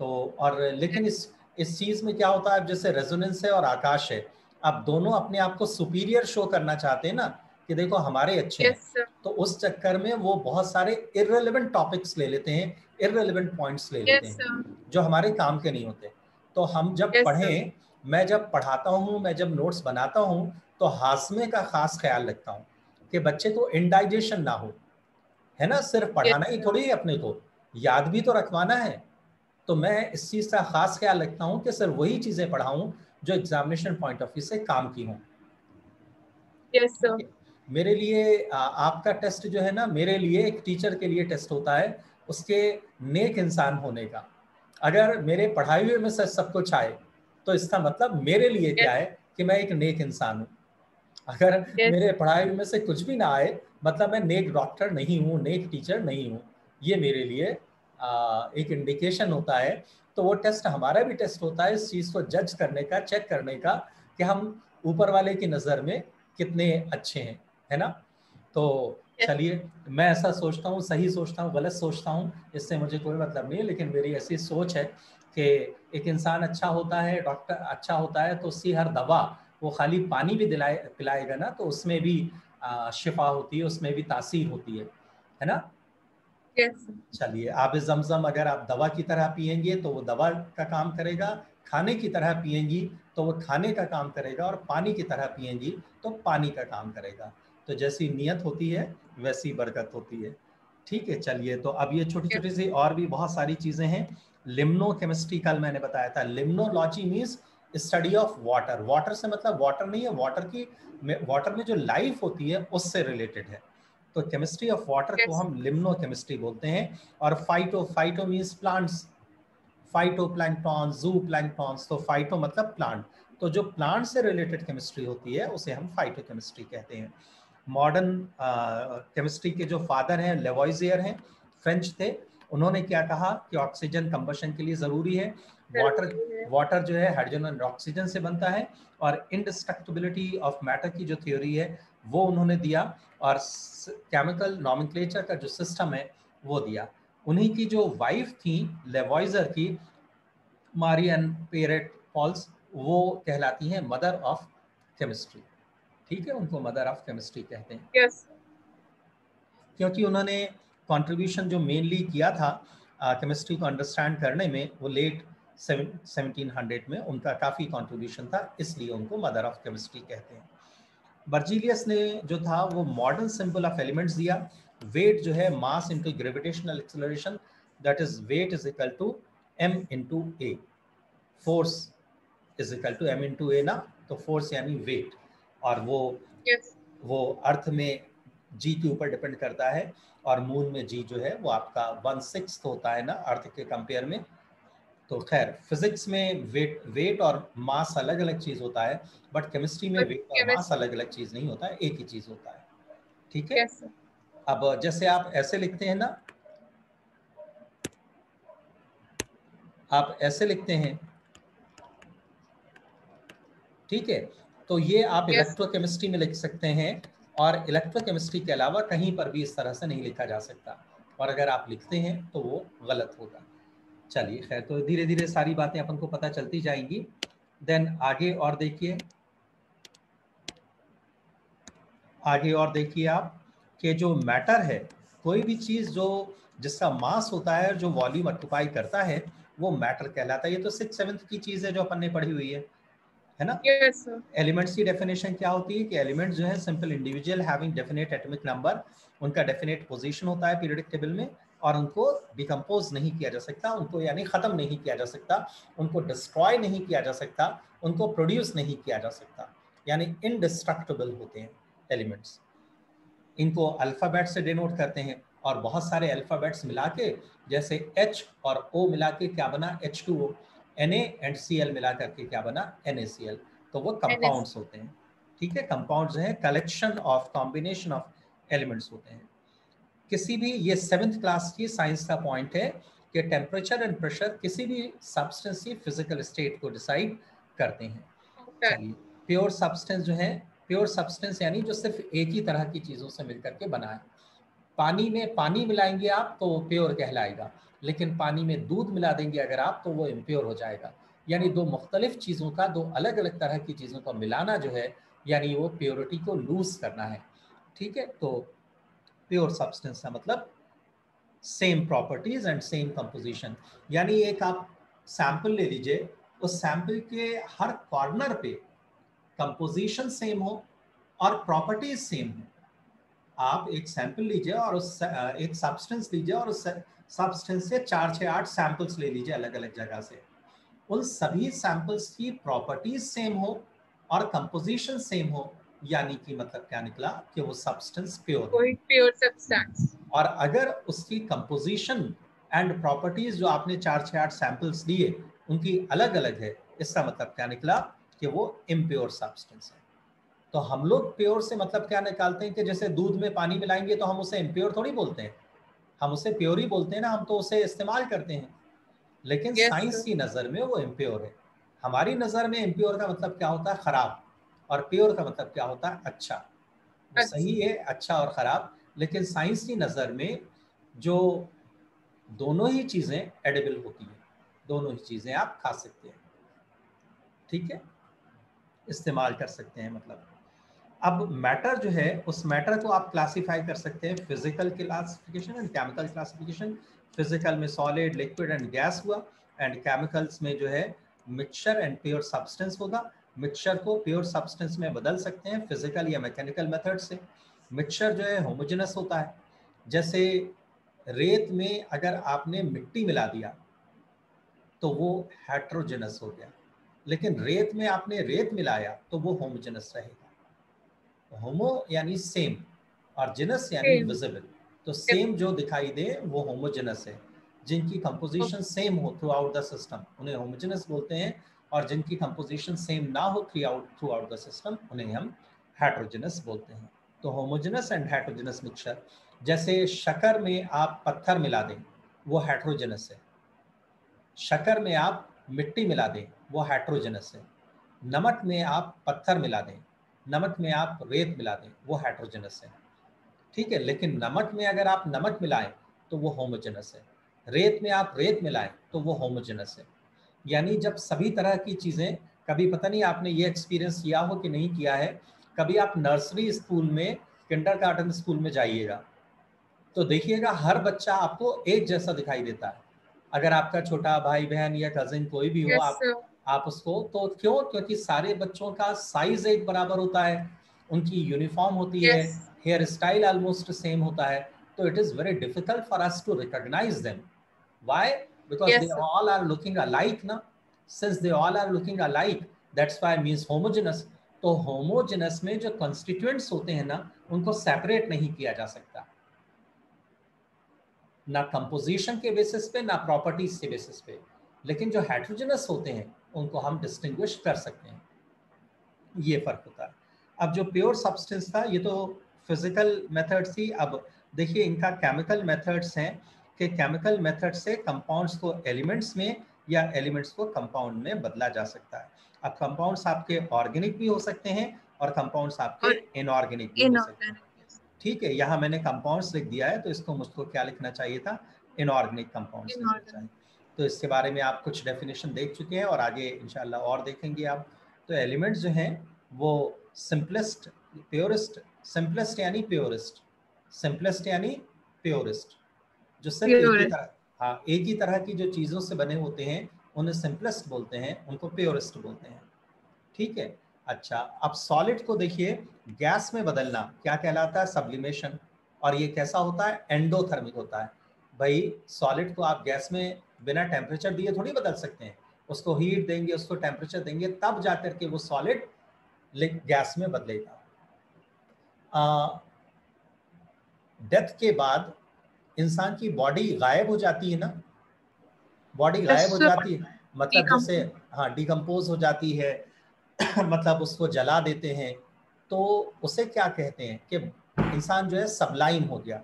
तो और लेकिन इस इस चीज़ में क्या होता है जैसे रेजोनेंस है और आकाश है आप दोनों अपने आप को सुपीरियर शो करना चाहते हैं ना कि देखो हमारे अच्छे yes, हैं तो उस चक्कर में वो बहुत सारे इरेलीवेंट टॉपिक्स ले लेते हैं इरेलीवेंट पॉइंट्स ले लेते हैं जो हमारे काम के नहीं होते। तो हम जब yes, पढ़ें मैं जब पढ़ाता हूँ मैं जब नोट्स बनाता हूँ तो हाजमे का खास ख्याल रखता हूँ कि बच्चे को इंडाइजेशन ना हो। है ना? सिर्फ़ पढ़ाना ही थोड़ी अपने को। याद भी तो रखवाना है। तो मैं इस चीज़ का खास ख्याल रखता हूँ कि सिर्फ़ वही चीज़ें पढ़ाऊँ जो एग्जामिनेशन पॉइंट ऑफ़ व्यू से काम की हों। Yes, मेरे लिए आपका टेस्ट जो है ना मेरे लिए एक टीचर के लिए टेस्ट होता है उसके नेक इंसान होने का। अगर मेरे पढ़ाई हुए में से सब कुछ आए तो इसका मतलब मेरे लिए yes. क्या है कि मैं एक नेक इंसान हूँ अगर yes. मेरे पढ़ाई में से कुछ भी ना आए मतलब मैं नेक डॉक्टर नहीं हूँ नेक टीचर नहीं हूँ ये मेरे लिए आ, एक इंडिकेशन होता है तो वो टेस्ट हमारा भी टेस्ट होता है इस चीज़ को जज करने का चेक करने का कि हम ऊपर वाले की नज़र में कितने अच्छे हैं है ना तो चलिए मैं ऐसा सोचता हूँ सही सोचता हूँ गलत सोचता हूँ इससे मुझे कोई मतलब नहीं है लेकिन मेरी ऐसी सोच है कि एक इंसान अच्छा होता है डॉक्टर अच्छा होता है तो उसकी हर दवा वो खाली पानी भी दिलाए पिलाएगा ना तो उसमें भी आ, शिफा होती है उसमें भी तासीर होती है है ना? Yes. चलिए आप जमजम अगर आप दवा की तरह पियेंगे तो वो दवा का काम करेगा खाने की तरह पियेंगी तो वो खाने का काम करेगा और पानी की तरह पियेंगी तो पानी का काम करेगा। तो जैसी नीयत होती है वैसी बरकत होती है। ठीक है चलिए तो अब ये छोटी छोटी सी और भी बहुत सारी चीज़ें हैं। लिम्नो केमिस्ट्री कल मैंने बताया था। Limnology means study of water water से मतलब वाटर नहीं है वाटर की वाटर में जो लाइफ होती है उससे रिलेटेड है। तो केमिस्ट्री ऑफ़ वाटर yes. को हम लिम्नो केमिस्ट्री बोलते हैं और phyto phyto means plants phyto plankton zoo planktons तो फाइटो मतलब प्लांट तो जो प्लांट से रिलेटेड केमिस्ट्री होती है उसे हम फाइटो केमिस्ट्री कहते हैं। मॉडर्न केमिस्ट्री के जो फादर हैं लेवॉइजियर हैं फ्रेंच थे उन्होंने क्या कहा कि ऑक्सीजन कंबशन के लिए ज़रूरी है। वाटर वाटर जो है हाइड्रोजन और ऑक्सीजन से बनता है और इंडिस्ट्रक्टिबिलिटी ऑफ़ मैटर की जो थ्योरी है वो उन्होंने दिया और केमिकल नॉमिक्लेचर का जो सिस्टम है वो दिया। उन्हीं की जो वाइफ थी लेवॉइजर की मारियन पेरेट पॉल्स वो कहलाती हैं मदर ऑफ़ केमिस्ट्री ठीक है? उनको मदर ऑफ़ केमिस्ट्री कहते हैं। Yes. क्योंकि उन्होंने कंट्रीब्यूशन जो मेनली किया था केमिस्ट्री को अंडरस्टैंड करने में वो लेट सेवनटीन हंड्रेड में उनका काफ़ी कंट्रीब्यूशन था इसलिए उनको मदर ऑफ़ केमिस्ट्री कहते हैं। बर्जीलियस ने जो था वो मॉडर्न सिंबल ऑफ़ एलिमेंट्स दिया। वेट जो है mass into gravitational acceleration that is weight is equal to M into A force is equal to M into A ना? तो फोर्स यानी वेट और वो yes. वो अर्थ में जी के ऊपर डिपेंड करता है और मून में जी जो है वो आपका वन सिक्स होता है ना अर्थ के कंपेयर में। तो खैर फिजिक्स में वेट वेट और मास अलग अलग चीज़ होता है बट केमिस्ट्री में वेट और मास अलग अलग चीज़ नहीं होता है एक ही चीज़ होता है। ठीक है? Yes. अब जैसे आप ऐसे लिखते हैं ना आप ऐसे लिखते हैं। ठीक है? तो ये आप yes. इलेक्ट्रोकेमिस्ट्री में लिख सकते हैं और इलेक्ट्रोकेमिस्ट्री के अलावा कहीं पर भी इस तरह से नहीं लिखा जा सकता। और अगर आप लिखते हैं तो वो गलत होगा। चलिए खैर तो धीरे धीरे सारी बातें अपन को पता चलती जाएँगी। देन आगे और देखिए। आगे और देखिए आप कि जो मैटर है कोई भी चीज़ जो जिसका मास होता है जो वॉल्यूम ऑक्यूपाई करता है वो मैटर कहलाता है। ये तो सिक्स सेवंथ की चीज़ है जो अपन ने पढ़ी हुई है। है ना? एलिमेंट्स yes, की डेफिनेशन क्या होती है? कि एलिमेंट्स जो है simple individual having definite atomic number उनका डेफिनेट पोजीशन होता है पीरियडिक टेबल में और उनको डिकम्पोज नहीं किया जा सकता उनको यानी ख़त्म नहीं किया जा सकता उनको डिस्ट्रॉय नहीं किया जा सकता उनको प्रोड्यूस नहीं किया जा सकता। यानी इनडिस्ट्रक्टेबल होते हैं एलिमेंट्स इनको अल्फ़ाबेट से डिनोट करते हैं और बहुत सारे अल्फ़ाबेट्स मिला के जैसे एच और ओ मिला के क्या बना? H two O N and C मिला करके क्या बना? एन तो वो कंपाउंड्स होते हैं। ठीक है? कंपाउंड्स हैं collection of combination of elements होते हैं। किसी भी ये सेवेंथ क्लास की साइंस का पॉइंट है कि टेम्परेचर एंड प्रेशर किसी भी सब्सटेंस की फ़िज़िकल स्टेट को डिसाइड करते हैं। चलिए प्योर सब्सटेंस जो है प्योर सब्सटेंस यानी जो सिर्फ़ एक ही तरह की चीज़ों से मिलकर के बना है। पानी में पानी मिलाएँगे आप तो प्योर कहलाएगा। लेकिन पानी में दूध मिला देंगे अगर आप तो वो इम्प्योर हो जाएगा। यानी दो मुख्तलिफ़ चीज़ों का, दो अलग अलग तरह की चीज़ों का मिलाना जो है, यानी वो प्योरिटी को लूज करना है। ठीक है? तो प्योर सब्सटेंस का मतलब same properties and same composition यानी एक आप सैंपल ले लीजिए, उस सैंपल के हर कॉर्नर पे कंपोजिशन सेम हो और प्रॉपर्टीज़ सेम हो। आप एक सैंपल लीजिए और उस, एक सब्सटेंस लीजिए और उस सब्सटेंस से चार छः आठ सैंपल्स ले लीजिए अलग अलग जगह से। उन सभी सैंपल्स की प्रॉपर्टीज़ सेम हो और कंपोजिशन सेम हो यानी कि मतलब क्या निकला कि वो सब्सटेंस प्योर कोई प्योर सब्सटेंस और अगर उसकी कंपोजिशन एंड प्रॉपर्टीज़ जो आपने चार छह आठ सैंपल्स लिए उनकी अलग अलग है इसका मतलब क्या निकला कि वो इम्प्योर सब्सटेंस है। तो हम लोग प्योर से मतलब क्या निकालते हैं कि जैसे दूध में पानी मिलाएँगे तो हम उसे इम्प्योर थोड़ी बोलते हैं। हम उसे प्योर ही बोलते हैं ना हम तो उसे इस्तेमाल करते हैं। लेकिन Yes, साइंस की नज़र में वो इम्प्योर है। हमारी नज़र में इम्प्योर का मतलब क्या होता है? खराब। और प्योर का मतलब क्या होता है? अच्छा। वो अच्छा। सही है अच्छा और खराब। लेकिन साइंस की नज़र में जो दोनों ही चीज़ें एडेबल होती हैं दोनों ही चीज़ें आप खा सकते हैं। ठीक है? इस्तेमाल कर सकते हैं मतलब। अब मैटर जो है, उस मैटर को आप क्लासिफाई कर सकते हैं। Physical classification and chemical classification physical में सॉलिड लिक्विड एंड गैस हुआ। एंड केमिकल्स में जो है मिक्सचर एंड प्योर सब्सटेंस होगा। मिक्सचर को प्योर सब्सटेंस में बदल सकते हैं फ़िज़िकल या मैकेनिकल मेथड से। मिक्सचर जो है होमोजेनस होता है। जैसे रेत में अगर आपने मिट्टी मिला दिया तो वो हेट्रोजेनस हो गया। लेकिन रेत में आपने रेत मिलाया तो वो होमोजेनस रहेगा। होमो यानी सेम और जिनस यानी विजिबल तो सेम जो दिखाई दे वो होमोजेनस है। जिनकी कंपोजिशन सेम हो थ्रू आउट द सिस्टम उन्हें होमोजेनस बोलते हैं और जिनकी कंपोजिशन सेम ना हो throughout throughout the system उन्हें हम हेट्रोजेनस बोलते हैं। तो होमोजेनस एंड हेट्रोजेनस मिक्सचर जैसे शकर में आप पत्थर मिला दें वो हेट्रोजेनस है। शकर में आप मिट्टी मिला दें वो हेट्रोजेनस है। नमक में आप पत्थर मिला दें नमक में आप रेत मिला दें वो हेट्रोजेनस है। ठीक है लेकिन नमक में अगर आप नमक मिलाएँ तो वो होमोजेनस है। रेत में आप रेत मिलाएँ तो वो होमोजेनस है। यानी जब सभी तरह की चीज़ें कभी पता नहीं आपने ये एक्सपीरियंस किया हो कि नहीं किया है कभी आप नर्सरी स्कूल में किंडर गार्डन स्कूल में जाइएगा तो देखिएगा हर बच्चा आपको एक जैसा दिखाई देता है। अगर आपका छोटा भाई बहन या कजिन कोई भी हो Yes, आप. आप उसको तो क्यों? क्योंकि सारे बच्चों का साइज़ एक बराबर होता है। उनकी यूनिफॉर्म होती yes. है। हेयर स्टाइल ऑलमोस्ट सेम होता है। तो it is very difficult for us to recognise them why because they all are looking alike ना since they all are looking alike that's why means homogeneous तो homogeneous में जो constituents होते हैं ना उनको सेपरेट नहीं किया जा सकता। ना कंपोजिशन के बेसिस पे ना प्रॉपर्टीज़ के बेसिस पे। लेकिन जो हेट्रोजेनस होते हैं उनको हम डिस्टिंग्विश कर सकते हैं। ये फ़र्क होता है। अब जो प्योर सब्सटेंस था ये तो फ़िज़िकल मेथड थी अब देखिए इनका केमिकल मेथड्स हैं कि केमिकल मेथड से कंपाउंड्स को एलिमेंट्स में या एलिमेंट्स को कंपाउंड में बदला जा सकता है। अब कंपाउंड्स आपके ऑर्गेनिक भी हो सकते हैं और कंपाउंड्स आपके इनऑर्गेनिक भी हो सकते हैं। ठीक है यहाँ मैंने कंपाउंड्स लिख दिया है तो इसको मुझको क्या लिखना चाहिए था? इनऑर्गेनिक कंपाउंड्स लिखना चाहिए। तो इसके बारे में आप कुछ डेफिनेशन देख चुके हैं और आगे इंशाल्लाह और देखेंगे आप। तो एलिमेंट्स जो हैं वो सिंपलेस्ट प्योरिस्ट सिंपलेस्ट यानी प्योरिस्ट सिंपलेस्ट यानी प्योरिस्ट जो सिर्फ़ एक ही तरह हाँ एक ही तरह की जो चीज़ों से बने होते हैं उन्हें सिंपलेस्ट बोलते हैं उनको प्योरिस्ट बोलते हैं। ठीक है? अच्छा अब सॉलिड को देखिए गैस में बदलना क्या कहलाता है? सब्लिमेशन और ये कैसा होता है? एंडोथर्मिक होता है। भाई सॉलिड को आप गैस में बिना टेम्परेचर दिए थोड़ी बदल सकते हैं। उसको हीट देंगे उसको टेम्परेचर देंगे तब जाकर के वो सॉलिड गैस में बदलेगा। डेथ के बाद इंसान की बॉडी गायब हो जाती है ना? बॉडी गायब हो जाती है। मतलब जैसे हाँ डिकम्पोज हो जाती है। मतलब उसको जला देते हैं। तो उसे क्या कहते हैं कि इंसान जो है सबलाइन हो गया।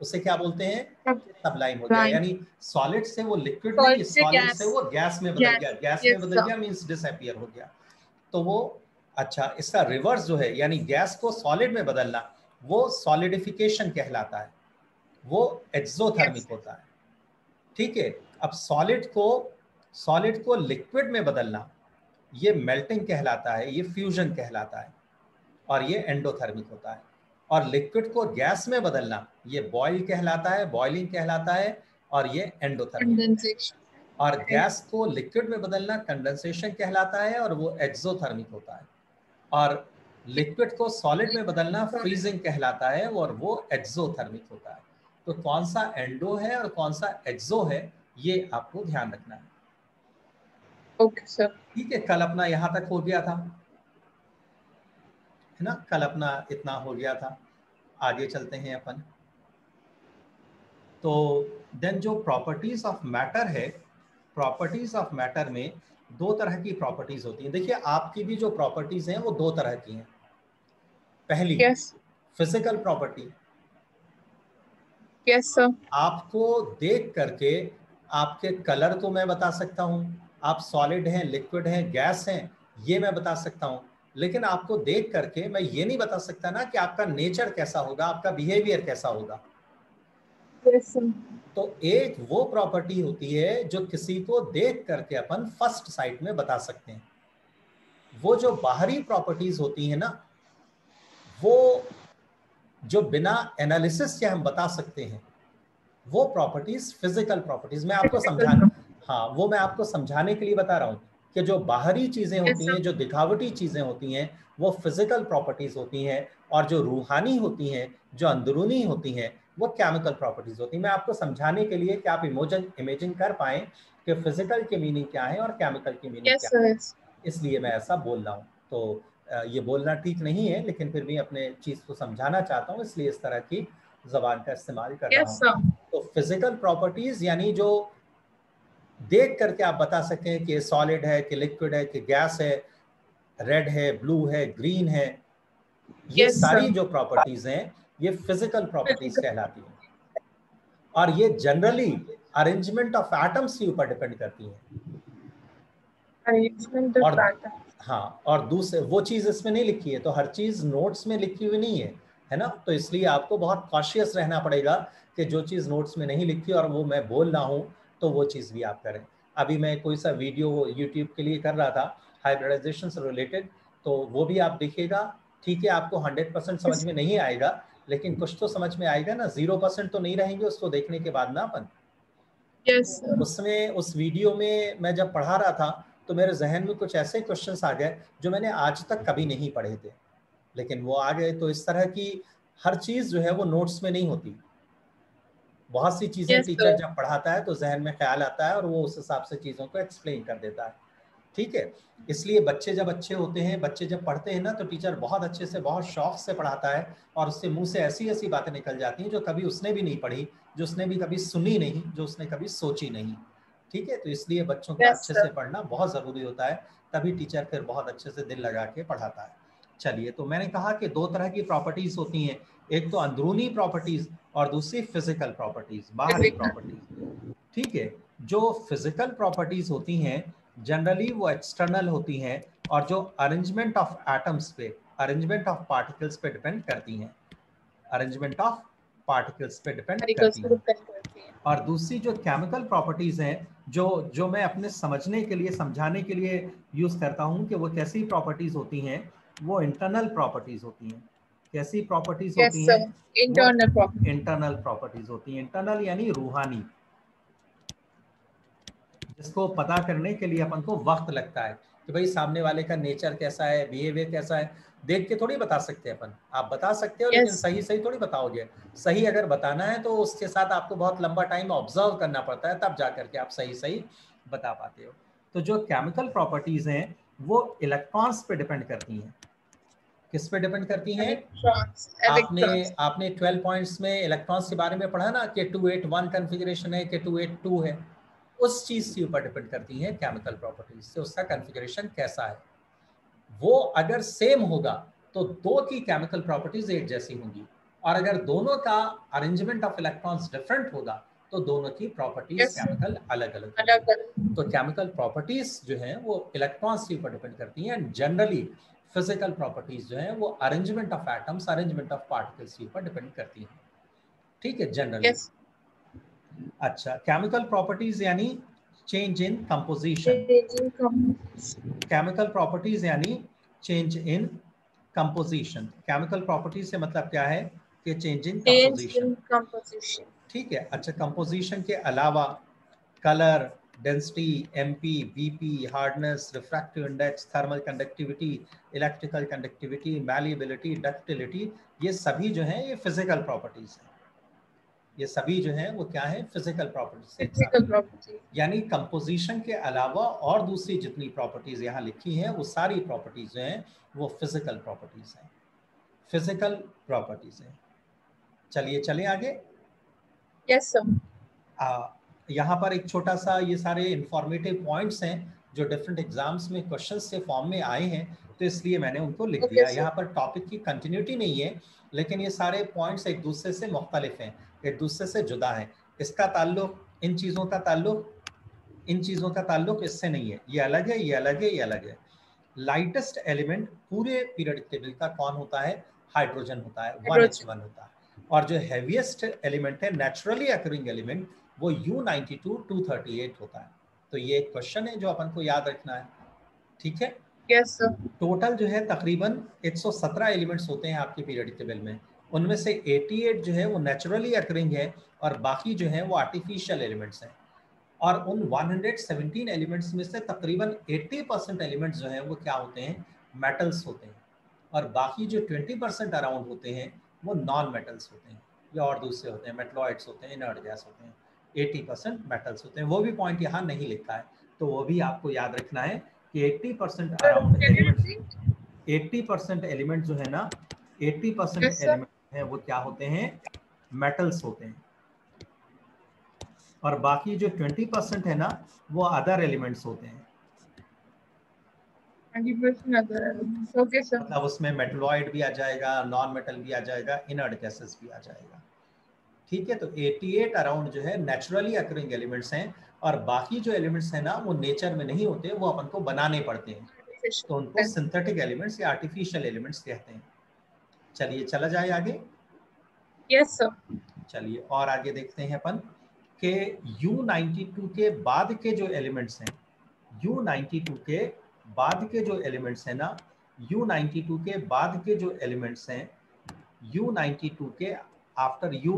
उसे क्या बोलते हैं? सबलाइन हो गया। यानी सॉलिड से वो लिक्विड से सॉलिड से वो गैस में बदल गया। गैस में बदल गया मींस डिसअपियर हो गया। तो वो अच्छा इसका रिवर्स जो है यानी गैस को सॉलिड में बदलना वो सॉलिडिफिकेशन कहलाता है। वो एक्सोथर्मिक Yes. होता है। ठीक है? अब सॉलिड को सॉलिड को लिक्विड में बदलना ये मेल्टिंग कहलाता है ये फ्यूजन कहलाता है और ये एंडोथर्मिक होता है। और लिक्विड को गैस में बदलना। ये बॉइल कहलाता है बॉइलिंग कहलाता है और ये एंडोथर्मिक और गैस को लिक्विड में बदलना कंडेंसेशन कहलाता है और वो एक्सोथर्मिक होता है। और लिक्विड को सॉलिड में बदलना फ्रीजिंग कहलाता है और वो एक्सोथर्मिक होता है। तो कौन सा एंडो है और कौन सा एक्सो है ये आपको ध्यान रखना है। Okay, sir. ठीक है कल अपना यहाँ तक हो गया था। है ना? कल अपना इतना हो गया था। आगे चलते हैं अपन। तो देन जो प्रॉपर्टीज़ ऑफ़ मैटर है प्रॉपर्टीज़ ऑफ़ मैटर में दो तरह की प्रॉपर्टीज़ होती हैं। देखिए आपकी भी जो प्रॉपर्टीज़ हैं वो दो तरह की हैं। पहली फ़िज़िकल प्रॉपर्टी यस सर आपको देख करके आपके कलर तो मैं बता सकता हूँ। आप सॉलिड हैं लिक्विड हैं गैस हैं ये मैं बता सकता हूँ। लेकिन आपको देख करके मैं ये नहीं बता सकता ना कि आपका नेचर कैसा होगा आपका बिहेवियर कैसा होगा। सर तो एक वो प्रॉपर्टी होती है जो किसी को देख करके अपन फ़र्स्ट साइट में बता सकते हैं। वो जो बाहरी प्रॉपर्टीज़ होती है ना वो जो बिना एनालिसिस के हम बता सकते हैं वो प्रॉपर्टीज़ फ़िज़िकल प्रॉपर्टीज़ मैं आपको समझा हाँ वो मैं आपको समझाने के लिए बता रहा हूँ। कि जो बाहरी चीज़ें होती हैं जो दिखावटी चीज़ें होती हैं वो फ़िज़िकल प्रॉपर्टीज़ होती हैं और जो रूहानी होती हैं जो अंदरूनी होती हैं वो केमिकल प्रॉपर्टीज़ होती है। मैं आपको समझाने के लिए कि आप इमोजन इमेजिन कर पाए कि फ़िज़िकल की मीनिंग क्या है और केमिकल की मीनिंग क्या है। इसलिए मैं ऐसा बोल रहा हूँ। तो ये बोलना ठीक नहीं है लेकिन फिर भी अपने चीज़ को समझाना चाहता हूँ इसलिए इस तरह की जबान का इस्तेमाल कर रहा हूँ। तो फ़िज़िकल प्रॉपर्टीज़ यानी जो देख करके आप बता सकते हैं कि सॉलिड है कि लिक्विड है कि गैस है रेड है ब्लू है ग्रीन है। ये Yes, सारी sir. जो प्रॉपर्टीज़ हैं ये फ़िज़िकल प्रॉपर्टीज़ कहलाती हैं। और ये जनरली अरेंजमेंट ऑफ़ एटम्स के ऊपर डिपेंड करती हैं। और- हाँ और दूसरे वो चीज़ इसमें नहीं लिखी है तो हर चीज़ नोट्स में लिखी हुई नहीं है है ना? तो इसलिए आपको बहुत कॉशियस रहना पड़ेगा कि जो चीज़ नोट्स में नहीं लिखी और वो मैं बोल रहा हूँ तो वो चीज़ भी आप करें। अभी मैं कोई सा वीडियो यूट्यूब के लिए कर रहा था हाइब्रिडाइजेशन से रिलेटेड तो वो भी आप देखिएगा। ठीक है आपको हंड्रेड परसेंट समझ में नहीं आएगा लेकिन कुछ तो समझ में आएगा ना ज़ीरो परसेंट तो नहीं रहेंगे उसको देखने के बाद ना अपन। सर उसमें उस वीडियो में मैं जब पढ़ा रहा था तो मेरे जहन में कुछ ऐसे क्वेश्चन आ गए जो मैंने आज तक कभी नहीं पढ़े थे। लेकिन वो आ गए तो इस तरह की हर चीज़ जो है वो नोट्स में नहीं होती। बहुत सी चीज़ें Yes, टीचर जब पढ़ाता है तो जहन में ख्याल आता है और वो उस हिसाब से चीज़ों को एक्सप्लेन कर देता है। ठीक है? इसलिए बच्चे जब अच्छे होते हैं बच्चे जब पढ़ते हैं ना तो टीचर बहुत अच्छे से बहुत शौक से पढ़ाता है और उससे मुँह से ऐसी ऐसी बातें निकल जाती हैं जो कभी उसने भी नहीं पढ़ी जो उसने भी कभी सुनी नहीं जो उसने कभी सोची नहीं। ठीक है? तो इसलिए बच्चों को Yes, अच्छे से पढ़ना बहुत ज़रूरी होता है तभी टीचर फिर बहुत अच्छे से दिल लगा के पढ़ाता है। चलिए तो मैंने कहा कि दो तरह की प्रॉपर्टीज़ होती हैं। एक तो अंदरूनी प्रॉपर्टीज़ और दूसरी फ़िज़िकल प्रॉपर्टीज़ बाहरी प्रॉपर्टीज़ ठीक है? जो फ़िज़िकल प्रॉपर्टीज़ होती हैं जनरली वो एक्सटर्नल होती हैं और जो अरेंजमेंट ऑफ़ एटम्स पे अरेंजमेंट ऑफ़ पार्टिकल्स पे डिपेंड करती हैं। अरेंजमेंट ऑफ़ पार्टिकल्स पे डिपेंड करती है। और दूसरी जो केमिकल प्रॉपर्टीज़ हैं जो जो मैं अपने समझने के लिए समझाने के लिए यूज़ करता हूँ कि वो कैसी प्रॉपर्टीज़ होती हैं वो इंटरनल प्रॉपर्टीज़ होती हैं। कैसी प्रॉपर्टीज़ यस होती हैं? इंटरनल प्रॉपर्टी इंटरनल प्रॉपर्टीज़ होती हैं? इंटरनल यानी रूहानी। जिसको पता करने के लिए अपन को वक्त लगता है कि भाई सामने वाले का नेचर कैसा है बिहेवियर कैसा है देख के थोड़ी बता सकते हैं अपन। आप बता सकते हो Yes. लेकिन सही सही थोड़ी बताओगे। सही अगर बताना है तो उसके साथ आपको बहुत लंबा टाइम ऑब्ज़र्व करना पड़ता है तब जा करके आप सही सही बता पाते हो। तो जो केमिकल प्रॉपर्टीज़ हैं वो इलेक्ट्रॉन्स पे डिपेंड करती हैं। किस पे डिपेंड करती हैं? आपने आपने 12 पॉइंट्स में इलेक्ट्रॉन्स के बारे में पढ़ा ना कि 281 कॉन्फ़िगरेशन है कि 282 है। उस चीज़ के ऊपर डिपेंड करती है केमिकल प्रॉपर्टीज़ से उसका कॉन्फ़िगरेशन कैसा है। वो अगर सेम होगा तो दो की केमिकल प्रॉपर्टीज़ एक जैसी होंगी। और अगर दोनों का अरेंजमेंट ऑफ़ इलेक्ट्रॉन्स डिफरेंट होगा तो दोनों की प्रॉपर्टीज़ Yes, केमिकल अलग अलग अलग अलग तो केमिकल प्रॉपर्टीज़ जो है वो इलेक्ट्रॉन्स के ऊपर डिपेंड करती हैं। एंड जनरली फ़िज़िकल प्रॉपर्टीज़ जो हैं वो arrangement of atoms arrangement of particles के ऊपर डिपेंड करती हैं। ठीक है जनरली यस अच्छा केमिकल प्रॉपर्टीज़ यानी change in composition chemical properties यानी change in composition chemical properties से मतलब क्या है कि change in change in composition ठीक है अच्छा कंपोजिशन के अलावा colour density MP BP hardness refractive index thermal conductivity electrical conductivity malleability ductility ये सभी जो हैं ये फ़िज़िकल प्रॉपर्टीज़ हैं। ये सभी जो हैं वो क्या है? फ़िज़िकल प्रॉपर्टीज़ यानी कंपोजिशन के अलावा और दूसरी जितनी प्रॉपर्टीज़ यहाँ लिखी हैं वो सारी प्रॉपर्टीज़ जो हैं वो फ़िज़िकल प्रॉपर्टीज़ हैं। फ़िज़िकल प्रॉपर्टीज़ हैं। चलिए चले आगे। यस सर आ, यहाँ पर एक छोटा सा ये सारे इंफॉर्मेटिव पॉइंट्स हैं जो डिफरेंट एग्ज़ाम्स में क्वेश्चन के फॉर्म में आए हैं तो इसलिए मैंने उनको लिख Okay, दिया। sir. यहाँ पर टॉपिक की कंटिन्यूटी नहीं है लेकिन ये सारे पॉइंट्स एक दूसरे से मुख्तलिफ़ हैं एक दूसरे से जुदा है। इसका ताल्लुक इन चीज़ों का ताल्लुक इन चीज़ों का ताल्लुक इससे नहीं है। ये अलग है ये अलग है ये अलग है। लाइटेस्ट एलिमेंट पूरे पीरियडिक टेबल का कौन होता है? हाइड्रोजन होता है वन एच वन होता है। और जो हैवीएस्ट एलिमेंट है नेचुरली अकरिंग एलिमेंट वो U ninety two two thirty eight होता है। तो ये एक क्वेश्चन है जो अपन को याद रखना है। ठीक है? सर टोटल जो है तकरीबन 117 एलिमेंट्स होते हैं आपके पीरियडिक टेबल में। उनमें से 88 जो है वो नेचुरली अकरिंग है और बाकी जो है वो आर्टिफिशियल एलिमेंट्स हैं। और उन 117 एलिमेंट्स में से तकरीबन 80 परसेंट एलिमेंट्स जो हैं वो क्या होते हैं? मेटल्स होते हैं। और बाकी जो 20 परसेंट अराउंड होते हैं वो नॉन मेटल्स होते हैं। या और दूसरे होते हैं मेटलॉइड्स होते हैं इनर्ट गैस होते हैं। 80 परसेंट मेटल्स होते हैं। वो भी पॉइंट यहाँ नहीं लिखा है। तो वो भी आपको याद रखना है कि 80 percent around elements 80 percent element जो है ना 80 परसेंट Yes, एलिमेंट है वो क्या होते हैं? मेटल्स होते हैं। और बाकी जो 20 परसेंट है ना वो अदर एलिमेंट्स होते हैं। ओके सर मतलब उसमें मेटलॉइड भी आ जाएगा नॉन मेटल भी आ जाएगा इनर्ट गैसेस भी आ जाएगा। ठीक है? तो 88 अराउंड जो है नेचुरली अकरिंग एलिमेंट्स हैं और बाकी जो एलिमेंट्स हैं ना वो नेचर में नहीं होते वो अपन को बनाने पड़ते हैं। तो उनको सिंथेटिक एलिमेंट्स या आर्टिफिशियल एलिमेंट्स कहते हैं। चलिए चला जाए आगे। यस सर चलिए और आगे देखते हैं अपन कि U92 के बाद के जो एलिमेंट्स हैं U92 के बाद के जो एलिमेंट्स हैं ना U92 के बाद के जो एलिमेंट्स हैं U92 के आफ्टर U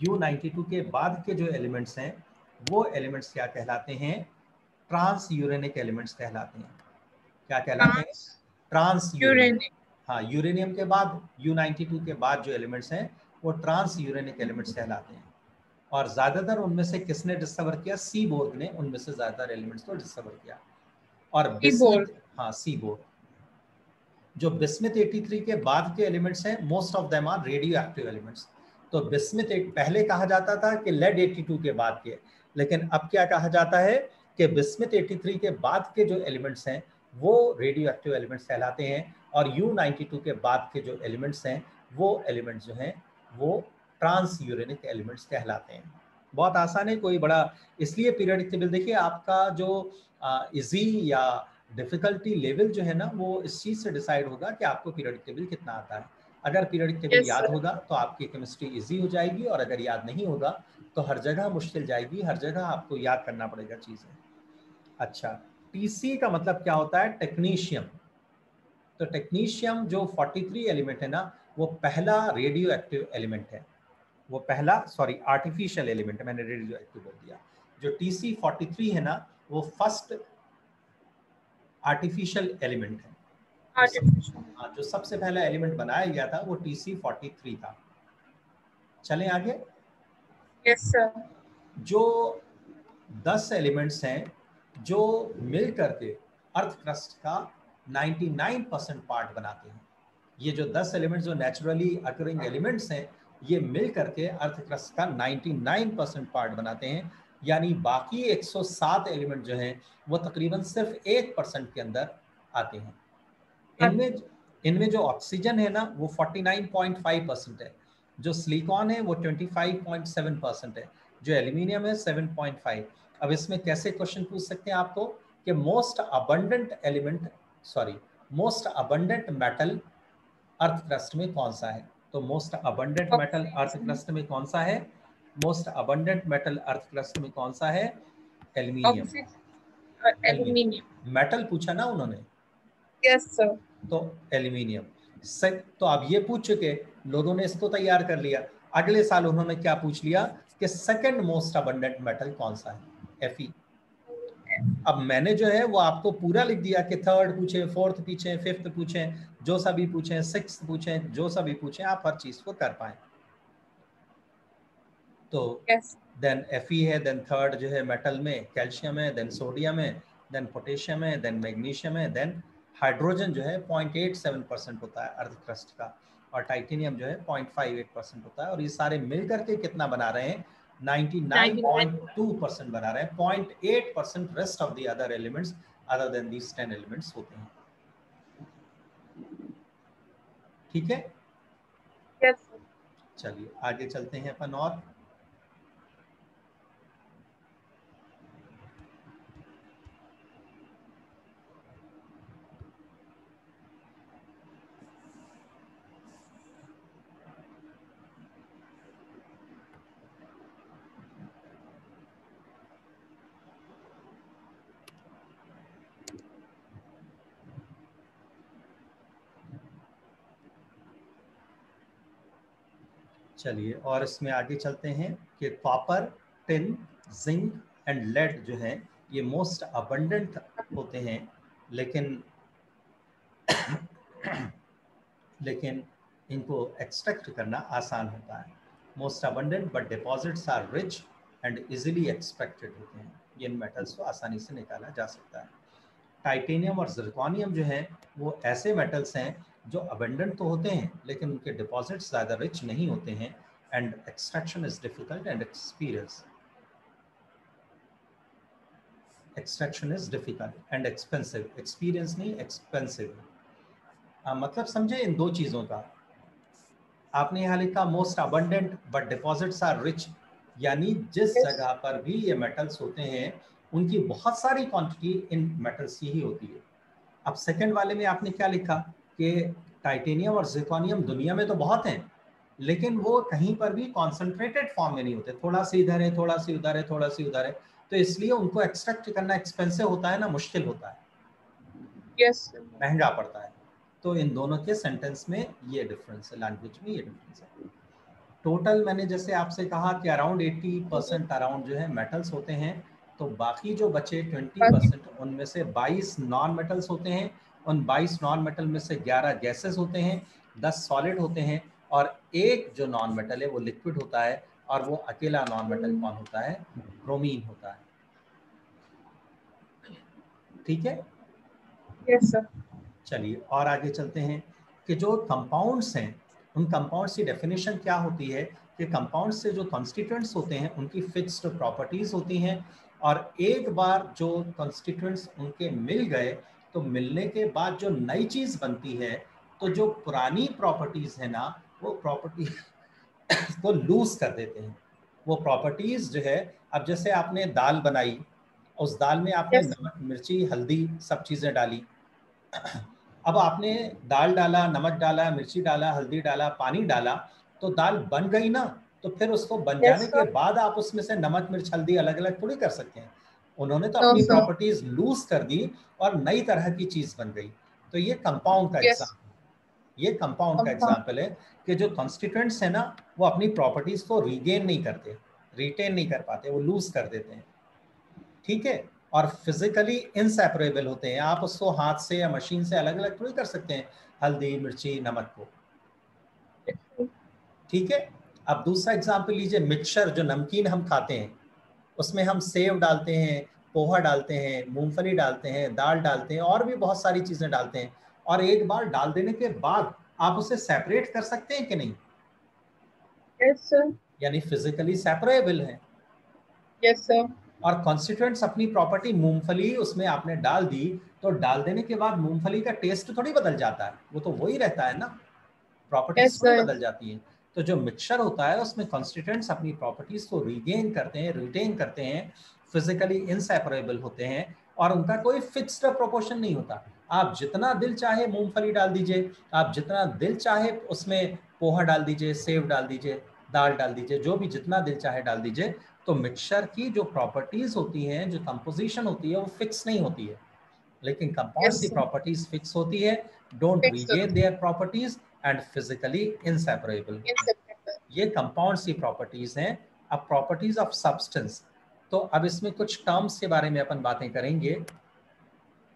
U92 के बाद के जो एलिमेंट्स हैं वो एलिमेंट्स क्या कहलाते हैं? ट्रांस यूरेनिक एलिमेंट्स कहलाते हैं। क्या कहलाते हैं? ट्रांस यूरेनियम हाँ यूरेनियम के बाद U92 के बाद जो एलिमेंट्स हैं वो ट्रांस यूरेनिक एलिमेंट्स कहलाते हैं। और ज़्यादातर उनमें से किसने डिस्कवर किया? सी बोर्ग ने उनमें से ज़्यादातर एलिमेंट्स को डिस्कवर किया। और. बिस्मिथ हाँ सी बोर्ग जो बिस्मिथ 83 के बाद के एलिमेंट्स हैं most of them are radioactive elements तो बिस्मिथ एक, पहले कहा जाता था कि लेड 82 के बाद के। लेकिन अब क्या कहा जाता है कि बिस्मिथ 83 के बाद के जो एलिमेंट्स हैं, वो रेडियो एक्टिव एलिमेंट्स कहलाते हैं और U92 के बाद के जो एलिमेंट्स हैं, वो एलिमेंट्स जो हैं, वो ट्रांस यूरेनिक एलिमेंट्स कहलाते हैं। बहुत आसान है, कोई बड़ा, इसलिए पीरियडिक टेबल देखिए आपका जो इजी या डिफिकल्टी लेवल जो है ना, वो इस चीज़ से डिसाइड होगा कि आपको पीरियडिक टेबल कितना आता है। अगर पीरियडिक टेबल Yes, याद होगा तो आपकी केमिस्ट्री इजी हो जाएगी और अगर याद नहीं होगा तो हर जगह मुश्किल जाएगी हर जगह आपको याद करना पड़ेगा चीज़ें। अच्छा टीसी का मतलब क्या होता है? टेक्नीशियम तो टेक्नीशियम जो 43 एलिमेंट है ना वो पहला रेडियो एक्टिव एलिमेंट है। वो पहला सॉरी आर्टिफिशियल एलिमेंट है मैंने रेडियो एक्टिव बोल दिया। जो टीसी 43 है ना वो फ़र्स्ट आर्टिफिशियल एलिमेंट हाँ। जो सबसे पहला एलिमेंट बनाया गया था वो टी सी फोर्टी थ्री था। चलें आगे। यस सर जो 10 एलिमेंट्स हैं जो मिल करके अर्थ क्रस्ट का 99 परसेंट पार्ट बनाते हैं। ये जो 10 एलिमेंट्स जो नेचुरली अकरिंग एलिमेंट्स हैं ये मिल करके अर्थ क्रस्ट का 99 परसेंट पार्ट बनाते हैं। यानी बाकी 107 एलिमेंट जो हैं वो तकरीबन सिर्फ़ एक परसेंट के अंदर आते हैं। इनमें इनमें जो ऑक्सीजन है ना वो 49.5 परसेंट है। जो सिलिकॉन है वो 25.7 परसेंट है। जो एल्यूमिनियम है 7.5 अब इसमें कैसे क्वेश्चन पूछ सकते हैं आपको कि most abundant element sorry most abundant metal earth crust में कौन सा है? तो most abundant metal earth crust में कौन सा है? Most abundant metal earth crust में कौन सा है? एल्यूमिनियम एल्यूमिनियम मेटल पूछा ना उन्होंने। यस सर तो एल्यूमिनियम। से- तो आप ये पूछ चुके लोगों ने इसको तैयार कर लिया। अगले साल उन्होंने क्या पूछ लिया कि सेकंड मोस्ट अबंडेंट मेटल कौन सा है? एफई अब मैंने जो है वो आपको पूरा लिख दिया कि थर्ड पूछे फोर्थ पूछे फिफ्थ पूछे जो सा भी पूछे सिक्स पूछे जो सा भी पूछे आप हर चीज़ को कर पाए। तो देन Fe है देन थर्ड जो है मेटल में कैल्शियम है देन सोडियम है देन पोटेशियम है देन मैग्नीशियम है देन हाइड्रोजन जो है 0.87 परसेंट होता है अर्थ क्रस्ट का और टाइटेनियम जो है 0.58 परसेंट होता है और ये सारे मिल करके कितना बना रहे हैं? 99.2 परसेंट बना रहे हैं। Point eight percent rest of the other elements other than these ten elements होते हैं। ठीक है? Yes चलिए आगे चलते हैं अपन और। चलिए, और इसमें आगे चलते हैं कि copper tin zinc and lead जो है, ये मोस्ट अबंडेंट होते हैं, लेकिन लेकिन इनको एक्सट्रैक्ट करना आसान होता है। Most abundant but deposits are rich and easily expected होते हैं। ये इन मेटल्स को आसानी से निकाला जा सकता है। टाइटेनियम और जिरकॉनियम जो है, वो ऐसे मेटल्स हैं जो अबेंडेंट तो होते हैं लेकिन उनके डिपॉजिट्स ज़्यादा रिच नहीं होते हैं and extraction is difficult and experience extraction is difficult and expensive experience नहीं एक्सपेंसिव मतलब समझे इन दो चीज़ों का। आपने यहाँ लिखा most abundant but deposits are rich यानी जिस yes. जगह पर भी ये मेटल्स होते हैं उनकी बहुत सारी क्वांटिटी इन मेटल्स की ही होती है। अब सेकंड वाले में आपने क्या लिखा? कि टाइटेनियम और जिकोनियम दुनिया में तो बहुत हैं लेकिन वो कहीं पर भी कॉन्सेंट्रेटेड फॉर्म में नहीं होते। थोड़ा सी इधर है थोड़ा सी उधर है थोड़ा सी उधर है। तो इसलिए उनको एक्सट्रैक्ट करना एक्सपेंसिव होता है ना मुश्किल होता है। Yes. महँगा पड़ता है। तो इन दोनों के सेंटेंस में ये डिफरेंस है लैंग्वेज में ये डिफरेंस है। टोटल मैंने जैसे आपसे कहा कि अराउंड 80 परसेंट अराउंड जो है मेटल्स होते हैं तो बाकी जो बचे 20 परसेंट उनमें से 22 नॉन मेटल्स होते हैं उन 22 नॉन मेटल में से 11 गैसेस होते हैं 10 सॉलिड होते हैं और एक जो नॉन मेटल है वो लिक्विड होता है और वो अकेला नॉन मेटल कौन होता है? ब्रोमीन होता है। ठीक है? Yes, sir. चलिए और आगे चलते हैं कि जो कंपाउंड्स हैं उन कंपाउंड्स की डेफिनेशन क्या होती है? कि कंपाउंड से जो कॉन्स्टिट्यूएंट्स होते हैं उनकी फिक्स्ड प्रॉपर्टीज़ होती हैं और एक बार जो कॉन्स्टिट्यूएंट्स उनके मिल गए तो मिलने के बाद जो नई चीज़ बनती है तो जो पुरानी प्रॉपर्टीज़ है ना वो प्रॉपर्टी को लूज कर देते हैं वो प्रॉपर्टीज़ जो है अब जैसे आपने दाल बनाई उस दाल में आपने yes. नमक मिर्ची हल्दी सब चीज़ें डाली अब आपने दाल डाला नमक डाला मिर्ची डाला हल्दी डाला पानी डाला तो दाल बन गई ना तो फिर उसको बन yes, जाने sir. के बाद आप उसमें से नमक मिर्च हल्दी अलग अलग थोड़ी कर सकते हैं उन्होंने तो अपनी प्रॉपर्टीज़ लूज कर दी और नई तरह की चीज़ बन गई। तो ये कंपाउंड का एग्ज़ाम्पल ये कंपाउंड का एग्ज़ाम्पल है कि जो कॉन्स्टिट्यूएंट्स है ना वो अपनी प्रॉपर्टीज़ को रिगेन नहीं करते रिटेन नहीं कर पाते वो लूज कर देते हैं। ठीक है? और फिजिकली इनसेपरेबल होते हैं। आप उसको हाथ से या मशीन से अलग अलग थोड़ी कर सकते हैं हल्दी मिर्ची नमक को। ठीक है? अब दूसरा एग्ज़ाम्पल लीजिए मिक्सचर जो नमकीन हम खाते हैं। उसमें हम सेव डालते हैं पोहा डालते हैं मूंगफली डालते हैं दाल डालते हैं और भी बहुत सारी चीज़ें डालते हैं। और एक बार डाल देने के बाद आप उसे सेपरेट कर सकते हैं कि नहीं? Yes, यानी फिजिकली सेपरेबल है। Yes, और कॉन्स्टिट्यूएंट्स अपनी प्रॉपर्टी मूंगफली उसमें आपने डाल दी तो डाल देने के बाद मूंगफली का टेस्ट थोड़ी बदल जाता है। वो तो वही रहता है ना। प्रॉपर्टी yes, बदल जाती है। तो जो मिक्सचर होता है उसमें कॉन्स्टिट्यूएंट्स अपनी प्रॉपर्टीज़ को रिगेन करते हैं रिटेन करते हैं फिजिकली इनसेपरेबल होते हैं और उनका कोई फिक्स्ड प्रोपोर्शन नहीं होता। आप जितना दिल चाहे मूंगफली डाल दीजिए आप जितना दिल चाहे उसमें पोहा डाल दीजिए सेव डाल दीजिए दाल डाल दीजिए जो भी जितना दिल चाहे डाल दीजिए तो मिक्सचर की जो प्रॉपर्टीज़ होती हैं जो कंपोजिशन होती है वो फिक्स नहीं होती है। लेकिन कंपाउंड की प्रॉपर्टीज़ फिक्स होती है। Don't regain their properties and physically inseparable ये कंपाउंड की प्रॉपर्टीज़ हैं। अब प्रॉपर्टीज़ ऑफ़ सब्सटेंस तो अब इसमें कुछ टर्म्स के बारे में अपन बातें करेंगे।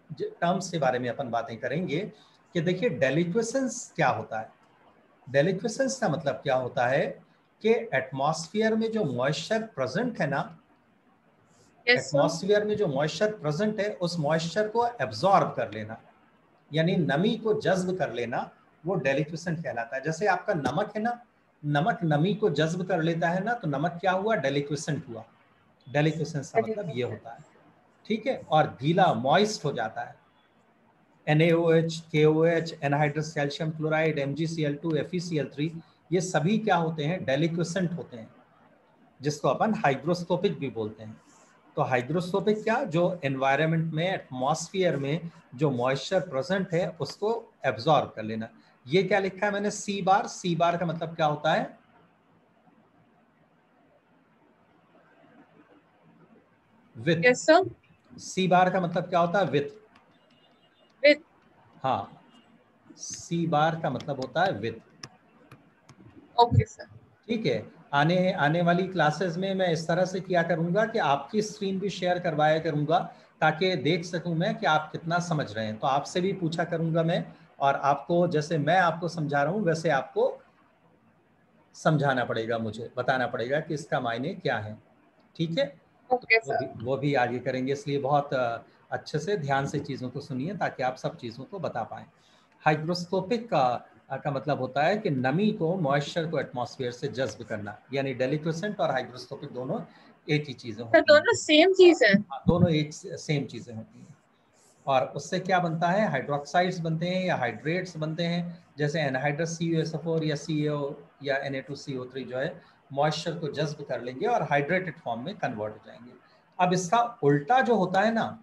टर्म्स के बारे में अपन बातें करेंगे कि देखिए डेलिक्वेसेंस क्या होता है। डेलिक्वेसेंस का मतलब क्या होता है कि एटमॉस्फेयर में जो मॉइस्चर प्रेजेंट है ना एटमॉस्फेयर yes, में जो मॉइस्चर प्रेजेंट है उस मॉइस्चर को एब्जॉर्ब कर लेना। यानी नमी को जज्ब कर लेना वो डेलिक्वेसेंट कहलाता है। जैसे आपका नमक है ना नमक नमी को जज्ब कर लेता है ना तो नमक क्या हुआ? डेलिक्विसेंट हुआ। डेलिक्विसेंस का मतलब ये होता है। ठीक है? और गीला मॉइस्ट हो जाता है। NaOH, KOH, anhydrous calcium chloride MgCl2, FeCl3 ये सभी क्या होते हैं? डेलिक्विसेंट होते हैं जिसको अपन हाइग्रोस्कोपिक भी बोलते हैं। तो हाइग्रोस्कोपिक क्या? जो एनवायरमेंट में एटमॉस्फेयर में जो मॉइस्चर प्रेजेंट है उसको एब्जॉर्ब कर लेना। ये क्या लिखा है मैंने? सी बार सी बार का मतलब क्या होता है? विथ yes सी बार का मतलब क्या होता है? With with. हाँ. सी बार का मतलब होता है विथ ओके sir. ठीक है. आने आने वाली क्लासेस में मैं इस तरह से किया करूँगा कि आपकी स्क्रीन भी शेयर करवाया करूँगा ताकि देख सकूँ मैं कि आप कितना समझ रहे हैं। तो आपसे भी पूछा करूँगा मैं और आपको जैसे मैं आपको समझा रहा हूँ वैसे आपको समझाना पड़ेगा मुझे बताना पड़ेगा कि इसका मायने क्या है। ठीक है? okay वो भी वो भी आगे करेंगे इसलिए बहुत अच्छे से ध्यान से चीज़ों को सुनिए ताकि आप सब चीज़ों को बता पाएँ। हाइग्रोस्कोपिक का का मतलब होता है कि नमी को मॉइस्चर को एटमॉस्फेयर से जज्ब करना यानी डेलिक्वेसेंट और हाइग्रोस्कोपिक दोनों एक ही चीज़ें होती हैं। दोनों सेम चीज़ है? हाँ, दोनों एक सेम चीज़ें होती हैं। और उससे क्या बनता है? हाइड्रोक्साइड्स बनते हैं या हाइड्रेट्स बनते हैं। जैसे एनहाइड्रस सी एस एफ़ या सी ओ या N A two C O three जो है मॉइस्चर को जज्ब कर लेंगे और हाइड्रेटेड फॉर्म में कन्वर्ट हो जाएँगे। अब इसका उल्टा जो होता है ना,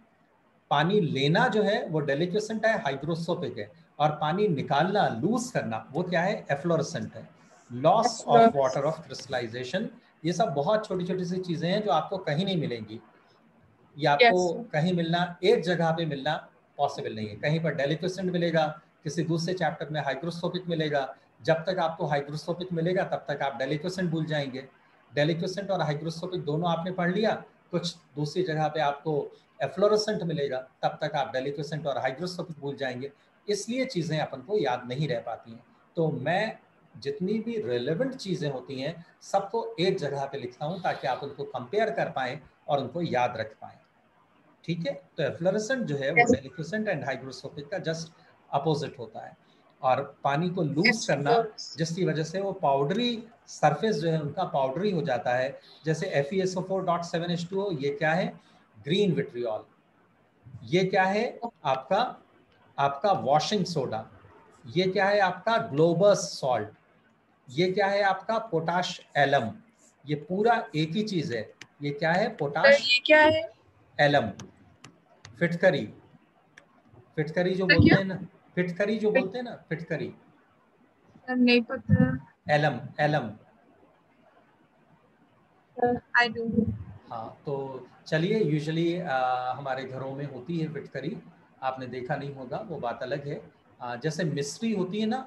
पानी लेना जो है, वो डेलिक्वेसेंट है हाइग्रोस्कोपिक है। और पानी निकालना लूज करना, वो क्या है? एफ्लोरेसेंट है। Loss of water of crystallisation ये सब बहुत छोटी छोटी सी चीज़ें हैं जो आपको कहीं नहीं मिलेंगी। ये आपको Yes. कहीं मिलना एक जगह पे मिलना पॉसिबल नहीं है। कहीं पर डेलिक्वेसेंट मिलेगा किसी दूसरे चैप्टर में हाइग्रोस्कोपिक मिलेगा जब तक आपको हाइग्रोस्कोपिक मिलेगा तब तक आप डेलिक्वेसेंट भूल जाएँगे। डेलिक्वेसेंट और हाइग्रोस्कोपिक दोनों आपने पढ़ लिया कुछ दूसरी जगह पे आपको एफ्लोरेसेंट मिलेगा तब तक आप डेलिक्वेसेंट और हाइग्रोस्कोपिक भूल जाएँगे। इसलिए चीज़ें अपन को याद नहीं रह पाती हैं। तो मैं जितनी भी रेलेवेंट चीज़ें होती हैं सबको एक जगह पे लिखता हूँ ताकि आप उनको कंपेयर कर पाएँ और उनको याद रख पाएँ। ठीक है? तो एफ्लोरेसेंट जो है वो. डेलिक्वेसेंट एंड हाइग्रोस्कोपिक का जस्ट अपोजिट होता है। और पानी को लूज करना जिसकी वजह से वो पाउडरी सरफेस जो है उनका पाउडरी हो जाता है। जैसे F E S O four dot seven H two ये क्या है? ग्रीन विट्रियल ये क्या है? आपका आपका वॉशिंग सोडा ये क्या है आपका? ग्लोबस सॉल्ट ये क्या है आपका? पोटाश एलम ये पूरा एक ही चीज़ है। ये क्या है? पोटाश ये क्या है? एलम फिटकरी। फिटकरी जो बोलते? हैं ना फिटकरी जो बोलते हैं ना फिटकरी। नहीं पता। Alum alum. आई डोंट हाँ तो चलिए यूजुअली हमारे घरों में होती है फिटकरी। आपने देखा नहीं होगा वो बात अलग है। आ, जैसे मिस्री होती है ना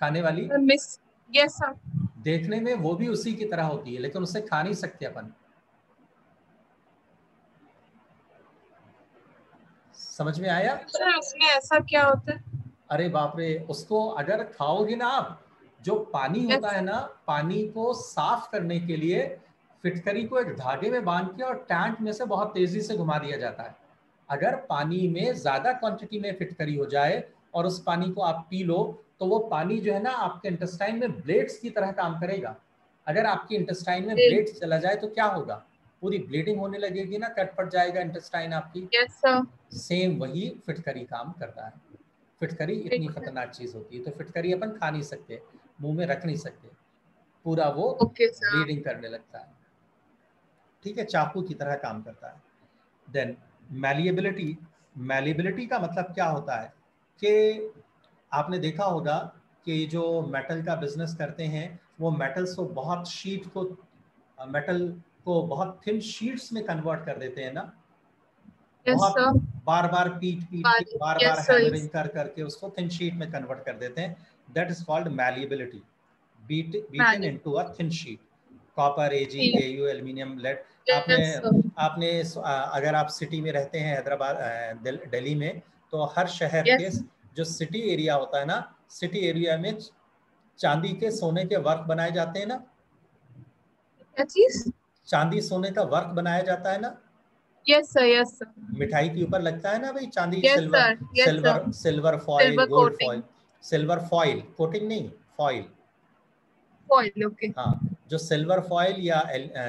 खाने वाली। मिस यस सर देखने में वो भी उसी की तरह होती है लेकिन उसे खा नहीं सकते अपन। समझ में आया? उसमें ऐसा क्या होता है? अरे बाप रे उसको अगर खाओगे ना आप जो पानी होता है ना पानी को साफ़ करने के लिए फिटकरी को एक धागे में बाँध के और टैंक में से बहुत तेज़ी से घुमा दिया जाता है। अगर पानी में ज़्यादा क्वांटिटी में फिटकरी हो जाए और उस पानी को आप पी लो तो वो पानी जो है ना आपके इंटेस्टाइन में ब्लेड्स की तरह काम करेगा। अगर आपकी इंटेस्टाइन में Blade. ब्लेड चला जाए तो क्या होगा? पूरी ब्लीडिंग होने लगेगी ना कट पट जाएगा इंटेस्टाइन आपकी। सर सेम वही फिटकरी काम करता है। फिटकरी इतनी। खतरनाक चीज़ होती है तो फिटकरी अपन खा नहीं सकते मुँह में रख नहीं सकते। पूरा वो सर ब्लीडिंग करने लगता है। ठीक है चाकू की तरह काम करता है। देन मैलिएबिलिटी मैलिएबिलिटी का मतलब क्या होता है कि आपने देखा होगा कि जो मेटल का बिज़नेस करते हैं वो मेटल्स को बहुत शीट को मेटल को बहुत थिन शीट्स में कन्वर्ट कर देते हैं ना? यस बहुत बार बार पीट पीट बार- के बार yes, बार हैमरिंग yes. कर करके उसको थिन शीट में कन्वर्ट कर देते हैं। That is called malleability beat beaten. Into a thin sheet copper AG. AU aluminium lead आपने सर आपने अगर आप सिटी में रहते हैं हैदराबाद दिल्ली में तो हर शहर Yes. के जो सिटी एरिया होता है ना सिटी एरिया में चांदी के सोने के वर्क बनाए जाते हैं ना? क्या चीज़ चांदी सोने का वर्क बनाया जाता है ना? यस सर यस सर मिठाई के ऊपर लगता है ना भाई चांदी yes silver yes silver silver foil gold foil silver foil coating नहीं फॉइल फॉइल ओके हाँ जो सिल्वर फॉइल या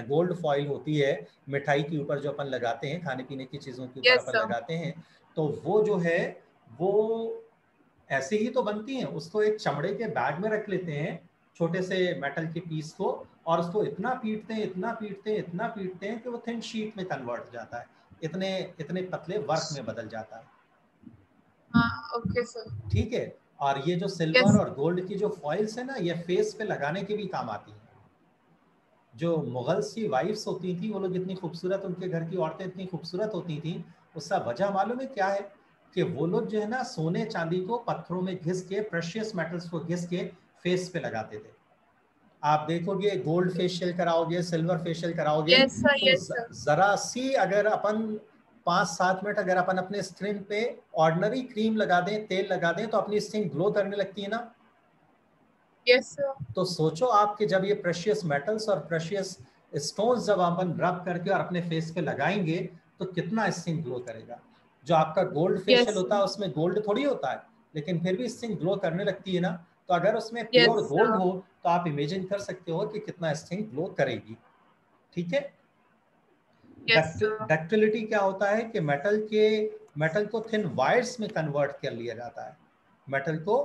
गोल्ड फॉइल होती है मिठाई के ऊपर जो अपन लगाते हैं खाने पीने की चीज़ों के ऊपर Yes, अपन लगाते हैं तो वो जो है वो ऐसे ही तो बनती हैं उसको एक चमड़े के बैग में रख लेते हैं छोटे से मेटल के पीस को और उसको इतना पीटते हैं इतना पीटते हैं इतना पीटते हैं कि वो थिन शीट में कन्वर्ट हो जाता है। इतने इतने पतले वर्क में बदल जाता है। हाँ ओके सर ठीक है? और ये जो सिल्वर Yes. और गोल्ड की जो फॉइल्स है ना ये फेस पे लगाने के भी काम आती है। जो मुगल्स की वाइफ्स होती थी वो लोग इतनी खूबसूरत उनके घर की औरतें इतनी खूबसूरत होती थी उसका वजह मालूम है क्या है? कि वो लोग जो है ना सोने चांदी को पत्थरों में घिस के प्रेशियस मेटल्स को घिस के फेस पे लगाते थे। आप देखोगे गोल्ड फेशियल कराओगे सिल्वर फेशियल कराओगे यस सर तो यस ज- जरा सी अगर अपन पाँच सात मिनट अगर अपन अपने स्किन पे ऑर्डिनरी क्रीम लगा दें तेल लगा दें तो अपनी स्किन ग्लो करने लगती है ना? यस सर तो सोचो आपके जब ये प्रेशियस मेटल्स और प्रेशियस स्टोन्स जब अपन रब करके और अपने फेस पे लगाएँगे तो कितना स्किन ग्लो करेगा? जो आपका गोल्ड फेशियल Yes. होता है उसमें गोल्ड थोड़ी होता है लेकिन फिर भी स्किन ग्लो करने लगती है ना? तो अगर उसमें Yes, प्योर गोल्ड हो तो आप इमेजिन कर सकते हो कि कितना स्किन ग्लो करेगी। ठीक है? डक्टिलिटी क्या होता है कि मेटल के मेटल को थिन वायर्स में कन्वर्ट कर लिया जाता है। मेटल को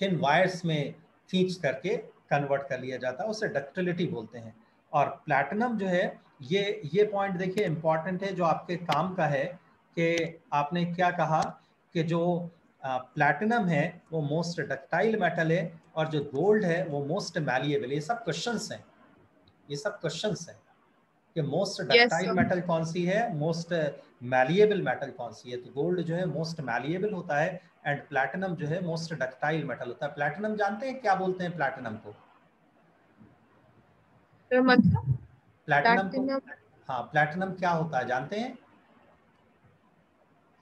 थिन वायर्स में खींच करके कन्वर्ट कर लिया जाता है उसे डक्टिलिटी बोलते हैं। और प्लैटिनम जो है ये ये पॉइंट देखिए इंपॉर्टेंट है जो आपके काम का है कि आपने क्या कहा कि जो प्लैटिनम है वो मोस्ट डक्टाइल मेटल है और जो गोल्ड है वो मोस्ट मैलिएबल ये सब क्वेश्चंस हैं। ये सब क्वेश्चंस हैं कि मोस्ट डक्टाइल मेटल कौन सी है मोस्ट मैलिएबल मेटल कौन सी है? तो गोल्ड जो है मोस्ट मैलिएबल होता है एंड प्लैटिनम जो है मोस्ट डक्टाइल मेटल होता है। प्लैटिनम जानते हैं? क्या बोलते हैं प्लैटिनम को? तो मतलब? प्लैटिनम को हाँ प्लैटिनम क्या होता है? जानते हैं?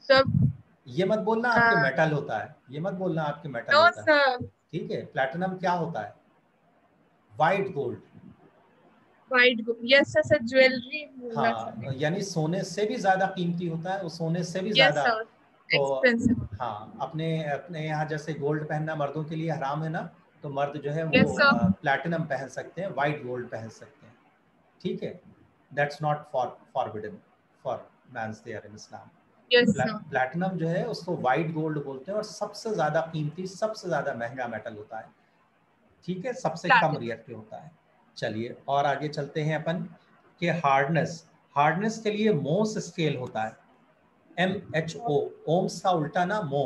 सब ये मत बोलना हाँ. आपके। मेटल होता है ये मत बोलना आपके मेटल होता है। ठीक है प्लैटिनम क्या होता है? White gold white yes sir jewellery हाँ यानी सोने से भी ज़्यादा कीमती होता है वो सोने से भी ज़्यादा तो- हाँ। अपने अपने यहाँ जैसे गोल्ड पहनना मर्दों के लिए हराम है ना तो मर्द जो है Yes, वो. प्लैटिनम पहन सकते हैं वाइट गोल्ड पहन सकते हैं। ठीक है that's not for forbidden for mans there in Islam platinum जो है उसको वाइट गोल्ड बोलते हैं और सबसे ज़्यादा कीमती सबसे ज़्यादा महँगा मेटल होता है। ठीक है? सबसे कम. रेट पे होता है। चलिए और आगे चलते हैं अपन कि हार्डनेस हार्डनेस के लिए मोस स्केल होता है। एम एच ओ ओम्स का उल्टा ना मो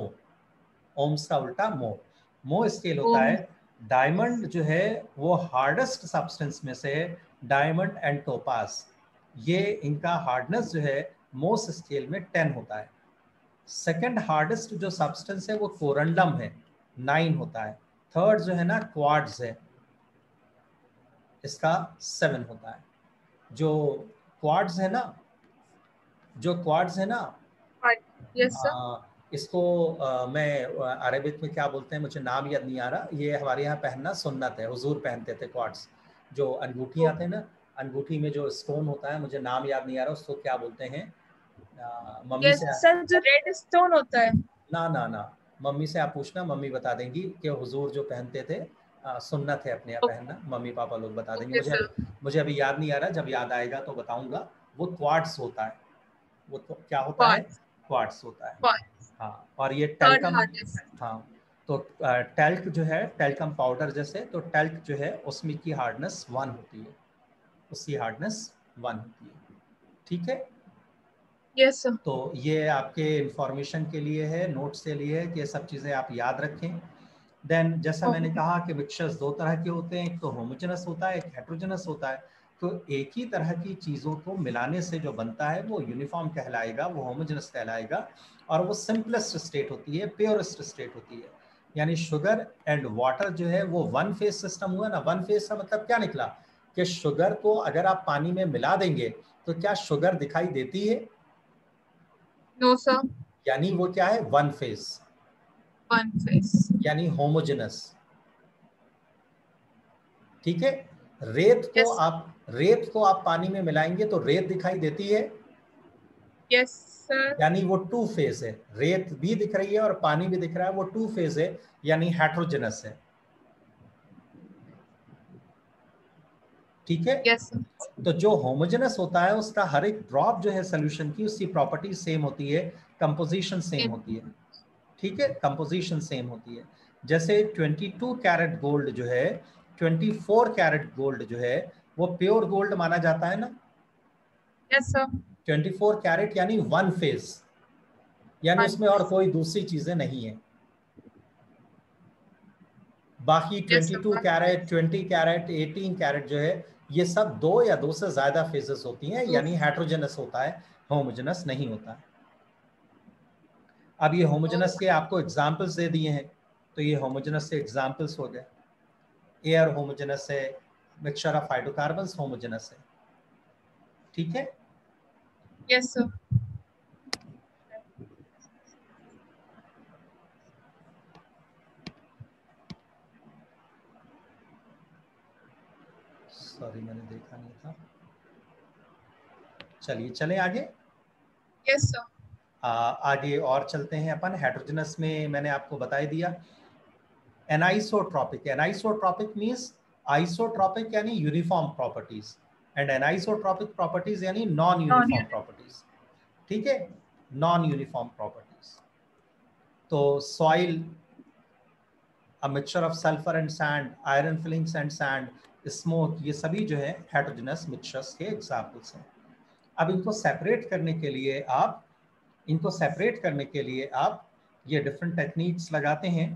ओम्स का उल्टा मो मो स्केल होता है। डायमंड जो है वो हार्डेस्ट सब्सटेंस में से है। डायमंड एंड टोपास ये इनका हार्डनेस जो है मोस स्केल में टेन होता है। सेकेंड हार्डेस्ट जो सब्सटेंस है वो कोरंडम है नाइन होता है। थर्ड जो है ना क्वाड्स है इसका सेवन होता है। जो क्वाड्स है ना जो क्वाड्स है ना यस सर आ, इसको आ, मैं अरेबिक में क्या बोलते हैं मुझे नाम याद नहीं आ रहा। ये हमारे यहाँ पहनना सुन्नत है हुजूर पहनते थे क्वाड्स। जो अंगूठी आते हैं ना अंगूठी में जो स्टोन होता है मुझे नाम याद नहीं आ रहा उसको क्या बोलते हैं? मम्मी से सर जो रेड स्टोन होता है। ना ना ना। मम्मी से आप पूछना मम्मी बता देंगी कि हुजूर जो पहनते थे सुन्नत है अपने यहाँ Okay. पहनना। मम्मी पापा लोग बता देंगे। मुझे मुझे अभी याद नहीं आ रहा जब याद आएगा तो बताऊँगा। वो क्वाड्स होता है। वो तो क्या होता है? क्वाड्स होता है। हाँ और ये टेल्कम हाँ तो टेल्क जो है टेल्कम पाउडर जैसे तो टेल्क जो है उसमें की हार्डनेस वन होती है। उसकी हार्डनेस वन होती है। ठीक है? सर तो ये आपके इंफॉर्मेशन के लिए है नोट्स के लिए है कि ये सब चीज़ें आप याद रखें। देन जैसा okay. मैंने कहा कि मिक्सचर्स दो तरह के होते हैं एक तो होमोजेनस होता है एक हेट्रोजेनस होता है। तो एक ही तरह की चीज़ों को मिलाने से जो बनता है वो यूनिफॉर्म कहलाएगा वो होमोजेनस कहलाएगा और वो सिंपलेस्ट स्टेट होती है प्योरेस्ट स्टेट होती है। यानी शुगर एंड वाटर जो है वो वन फ़ेज़ सिस्टम हुआ ना? वन फ़ेज़ का मतलब क्या निकला? कि शुगर को अगर आप पानी में मिला देंगे तो क्या शुगर दिखाई देती है? नो सर यानी वो क्या है? वन फ़ेज़ वन फेस यानी होमोजेनस ठीक है? रेत को Yes. आप रेत को आप पानी में मिलाएँगे तो रेत दिखाई देती है। यस सर यानी वो टू फ़ेज़ है। रेत भी दिख रही है और पानी भी दिख रहा है। वो टू फ़ेज़ है। यानी हेट्रोजेनस है। ठीक है? Yes sir. तो जो होमोजेनस होता है उसका हर एक ड्रॉप जो है सोल्यूशन की उसकी प्रॉपर्टी सेम होती है कंपोजिशन सेम. होती है। ठीक है? कंपोजिशन सेम होती है। जैसे 22 कैरेट गोल्ड जो है 24 कैरेट गोल्ड जो है वो प्योर गोल्ड माना जाता है ना? Yes sir. 24 कैरेट यानी वन फ़ेज़ यानी उसमें और कोई दूसरी चीज़ें नहीं है। बाकी Yes, sir. 22 carat 20 carat 18 carat जो है ये सब दो या दो से ज़्यादा फेजेस होती हैं यानी हाइड्रोजनस होता है होमोजनस नहीं होता। है अब ये होमोजनस के आपको एग्जांपल्स दे दिए हैं तो ये होमोजनस से एग्जांपल्स हो गए। एयर होमोजनस है मिक्सचर ऑफ़ हाइड्रोकार्बन होमोजनस है। ठीक है? Yes sir. सॉरी मैंने देखा नहीं था। चलिए चले आगे। Yes sir. आ, आगे और चलते हैं अपन। हाइड्रोजनस में मैंने आपको बता दिया। एनाइसोट्रॉपिक एनाइसोट्रॉपिक मींस आइसोट्रॉपिक यानी uniform properties and anisotropic properties यानी नॉन यूनिफॉर्म प्रॉपर्टीज़ ठीक है? नॉन यूनिफॉर्म प्रॉपर्टीज़ तो soil a mixture of sulfur and sand, iron fillings and sand, smoke ये सभी जो है हेट्रोजेनस मिक्सचर्स के एग्जांपल्स हैं। अब इनको सेपरेट करने के लिए आप इनको सेपरेट करने के लिए आप ये डिफरेंट टेक्निक्स लगाते हैं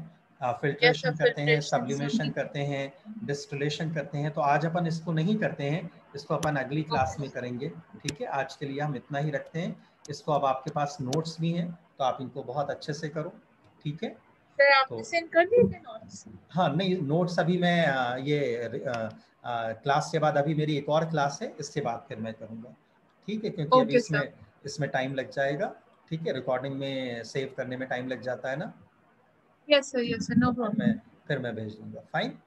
फिल्ट्रेशन करते हैं सब्लिमेशन करते हैं डिस्टिलेशन करते हैं तो आज अपन इसको नहीं करते हैं इसको अपन अगली क्लास में करेंगे ठीक है? आज के लिए हम इतना ही रखते हैं। इसको अब आपके पास नोट्स भी हैं तो आप इनको बहुत अच्छे से करो ठीक है? आपने तो- कर दिए थे notes हाँ नहीं नोट्स अभी मैं ये क्लास के बाद अभी मेरी एक और क्लास है इसके बाद फिर मैं करूँगा। ठीक है? क्योंकि अभी इसमें इसमें टाइम लग जाएगा। ठीक है? रिकॉर्डिंग में सेव करने में टाइम लग जाता है ना? Yes sir yes sir no problem. मैं फिर मैं भेज दूँगा। फाइन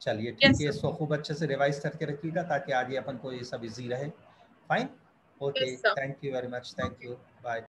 चलिए Yes, ठीक है. इसको खूब अच्छे से रिवाइज करके रखिएगा ताकि आगे अपन को ये सब इजी रहे। Fine okay thank you very much thank you bye